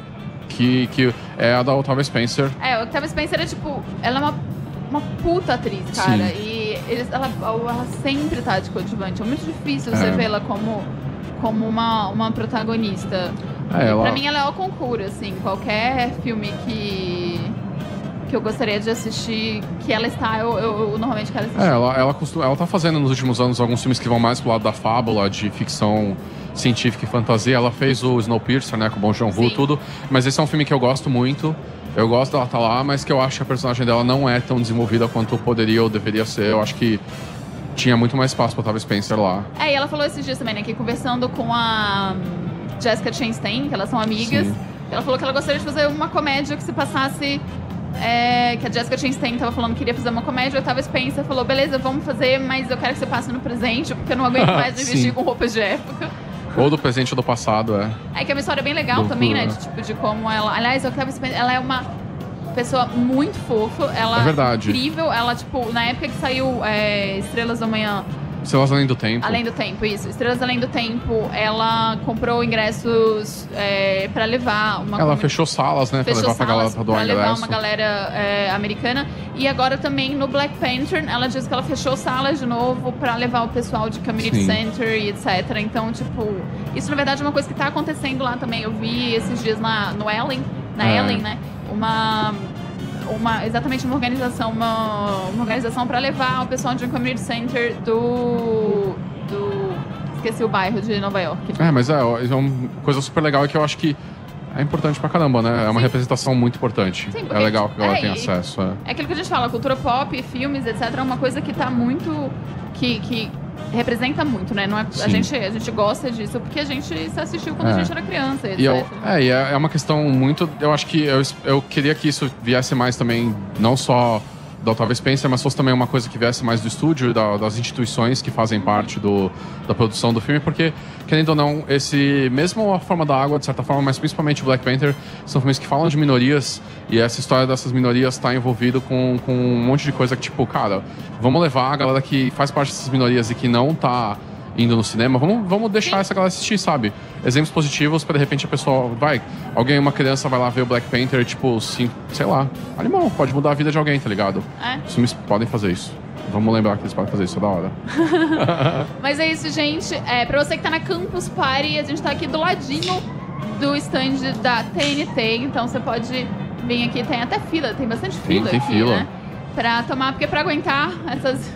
que, que é a da Octavia Spencer. É, a Octavia Spencer é tipo. Ela é uma, uma puta atriz, cara. Sim. E eles, ela, ela sempre tá de coadjuvante. É muito difícil você É. vê-la como, como uma, uma protagonista. É, ela- Pra mim, ela é o concurso, assim. Qualquer filme que. Que eu gostaria de assistir, que ela está, eu, eu- eu normalmente quero assistir. É, ela, ela, costuma, ela tá fazendo nos últimos anos alguns filmes que vão mais pro lado da fábula, de ficção científica e fantasia. Ela fez o Snowpiercer, né, com o Bong Joon-ho, tudo. Mas esse é um filme que eu gosto muito. Eu gosto dela estar lá, mas que eu acho que a personagem dela não é tão desenvolvida quanto poderia ou deveria ser. Eu acho que tinha muito mais espaço pra Octavia Spencer lá. É, e ela falou esses dias também, né, que conversando com a hum, Jessica Chastain, que elas são amigas, Sim. ela falou que ela gostaria de fazer uma comédia que se passasse. É, que a Jessica Chastain tava falando que queria fazer uma comédia, a Octavia Spencer falou: beleza, vamos fazer, mas eu quero que você passe no presente, porque eu não aguento mais Sim. vestir com roupas de época. Ou do presente ou do passado, é. É que é uma história bem legal Loucura. também, né? De, tipo, de como ela. Aliás, a Octavia Spencer, ela é uma pessoa muito fofa. Ela É verdade. incrível. Ela, tipo, na época que saiu é, Estrelas da Manhã, Estrelas Além do Tempo. Além do Tempo, isso. Estrelas Além do Tempo, ela comprou ingressos é, pra levar uma Ela fechou salas, né? fechou pra levar pra galera salas pra doar pra levar ingresso. uma galera é, americana. E agora também no Black Panther, ela disse que ela fechou salas de novo pra levar o pessoal de Community Sim. Center e etc. Então, tipo, isso na verdade é uma coisa que tá acontecendo lá também. Eu vi esses dias na, no Ellen, na É. Ellen, né? Uma. Uma, exatamente uma organização, uma, uma organização para levar o pessoal de um community center do, do esqueci o bairro de Nova York. É, mas é, é uma coisa super legal é que eu acho que é importante pra caramba, né? É uma representação muito importante. Sim, é legal que a galera é, tenha acesso. É. É aquilo que a gente fala, cultura pop, filmes, etc. É uma coisa que tá muito. que, que representa muito, né? Não é, a, gente, a gente gosta disso porque a gente se assistiu quando É. a gente era criança, etc. E eu, é, e é é uma questão muito. Eu acho que eu, eu queria que isso viesse mais também, não só da Octavia Spencer, mas fosse também uma coisa que viesse mais do estúdio, da- das instituições que fazem parte do, da produção do filme, porque, querendo ou não, esse. Mesmo a forma da água, de certa forma, mas principalmente Black Panther, são filmes que falam de minorias, e essa história dessas minorias está envolvido com, com um monte de coisa que, tipo, cara, vamos levar a galera que faz parte dessas minorias e que não tá indo no cinema, vamos, vamos deixar essa galera assistir, sabe? Exemplos positivos pra de repente a pessoa vai, alguém, uma criança vai lá ver o Black Panther, tipo, sim, sei lá, animal, pode mudar a vida de alguém, tá ligado? É. Os filmes podem fazer isso. Vamos lembrar que eles podem fazer isso toda hora. Mas é isso, gente. É, pra você que tá na Campus Party, a gente tá aqui do ladinho do stand da TNT. Então você pode vir aqui, tem até fila, tem bastante Tem- fila tem aqui, fila. né? Pra tomar, porque pra aguentar essas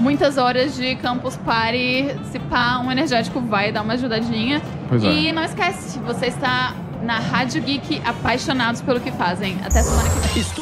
muitas horas de Campus Party, se pá, um energético vai dar uma ajudadinha. Pois é. e não esquece, você está na Rádio Geek apaixonados pelo que fazem. Até semana que vem. Estúdio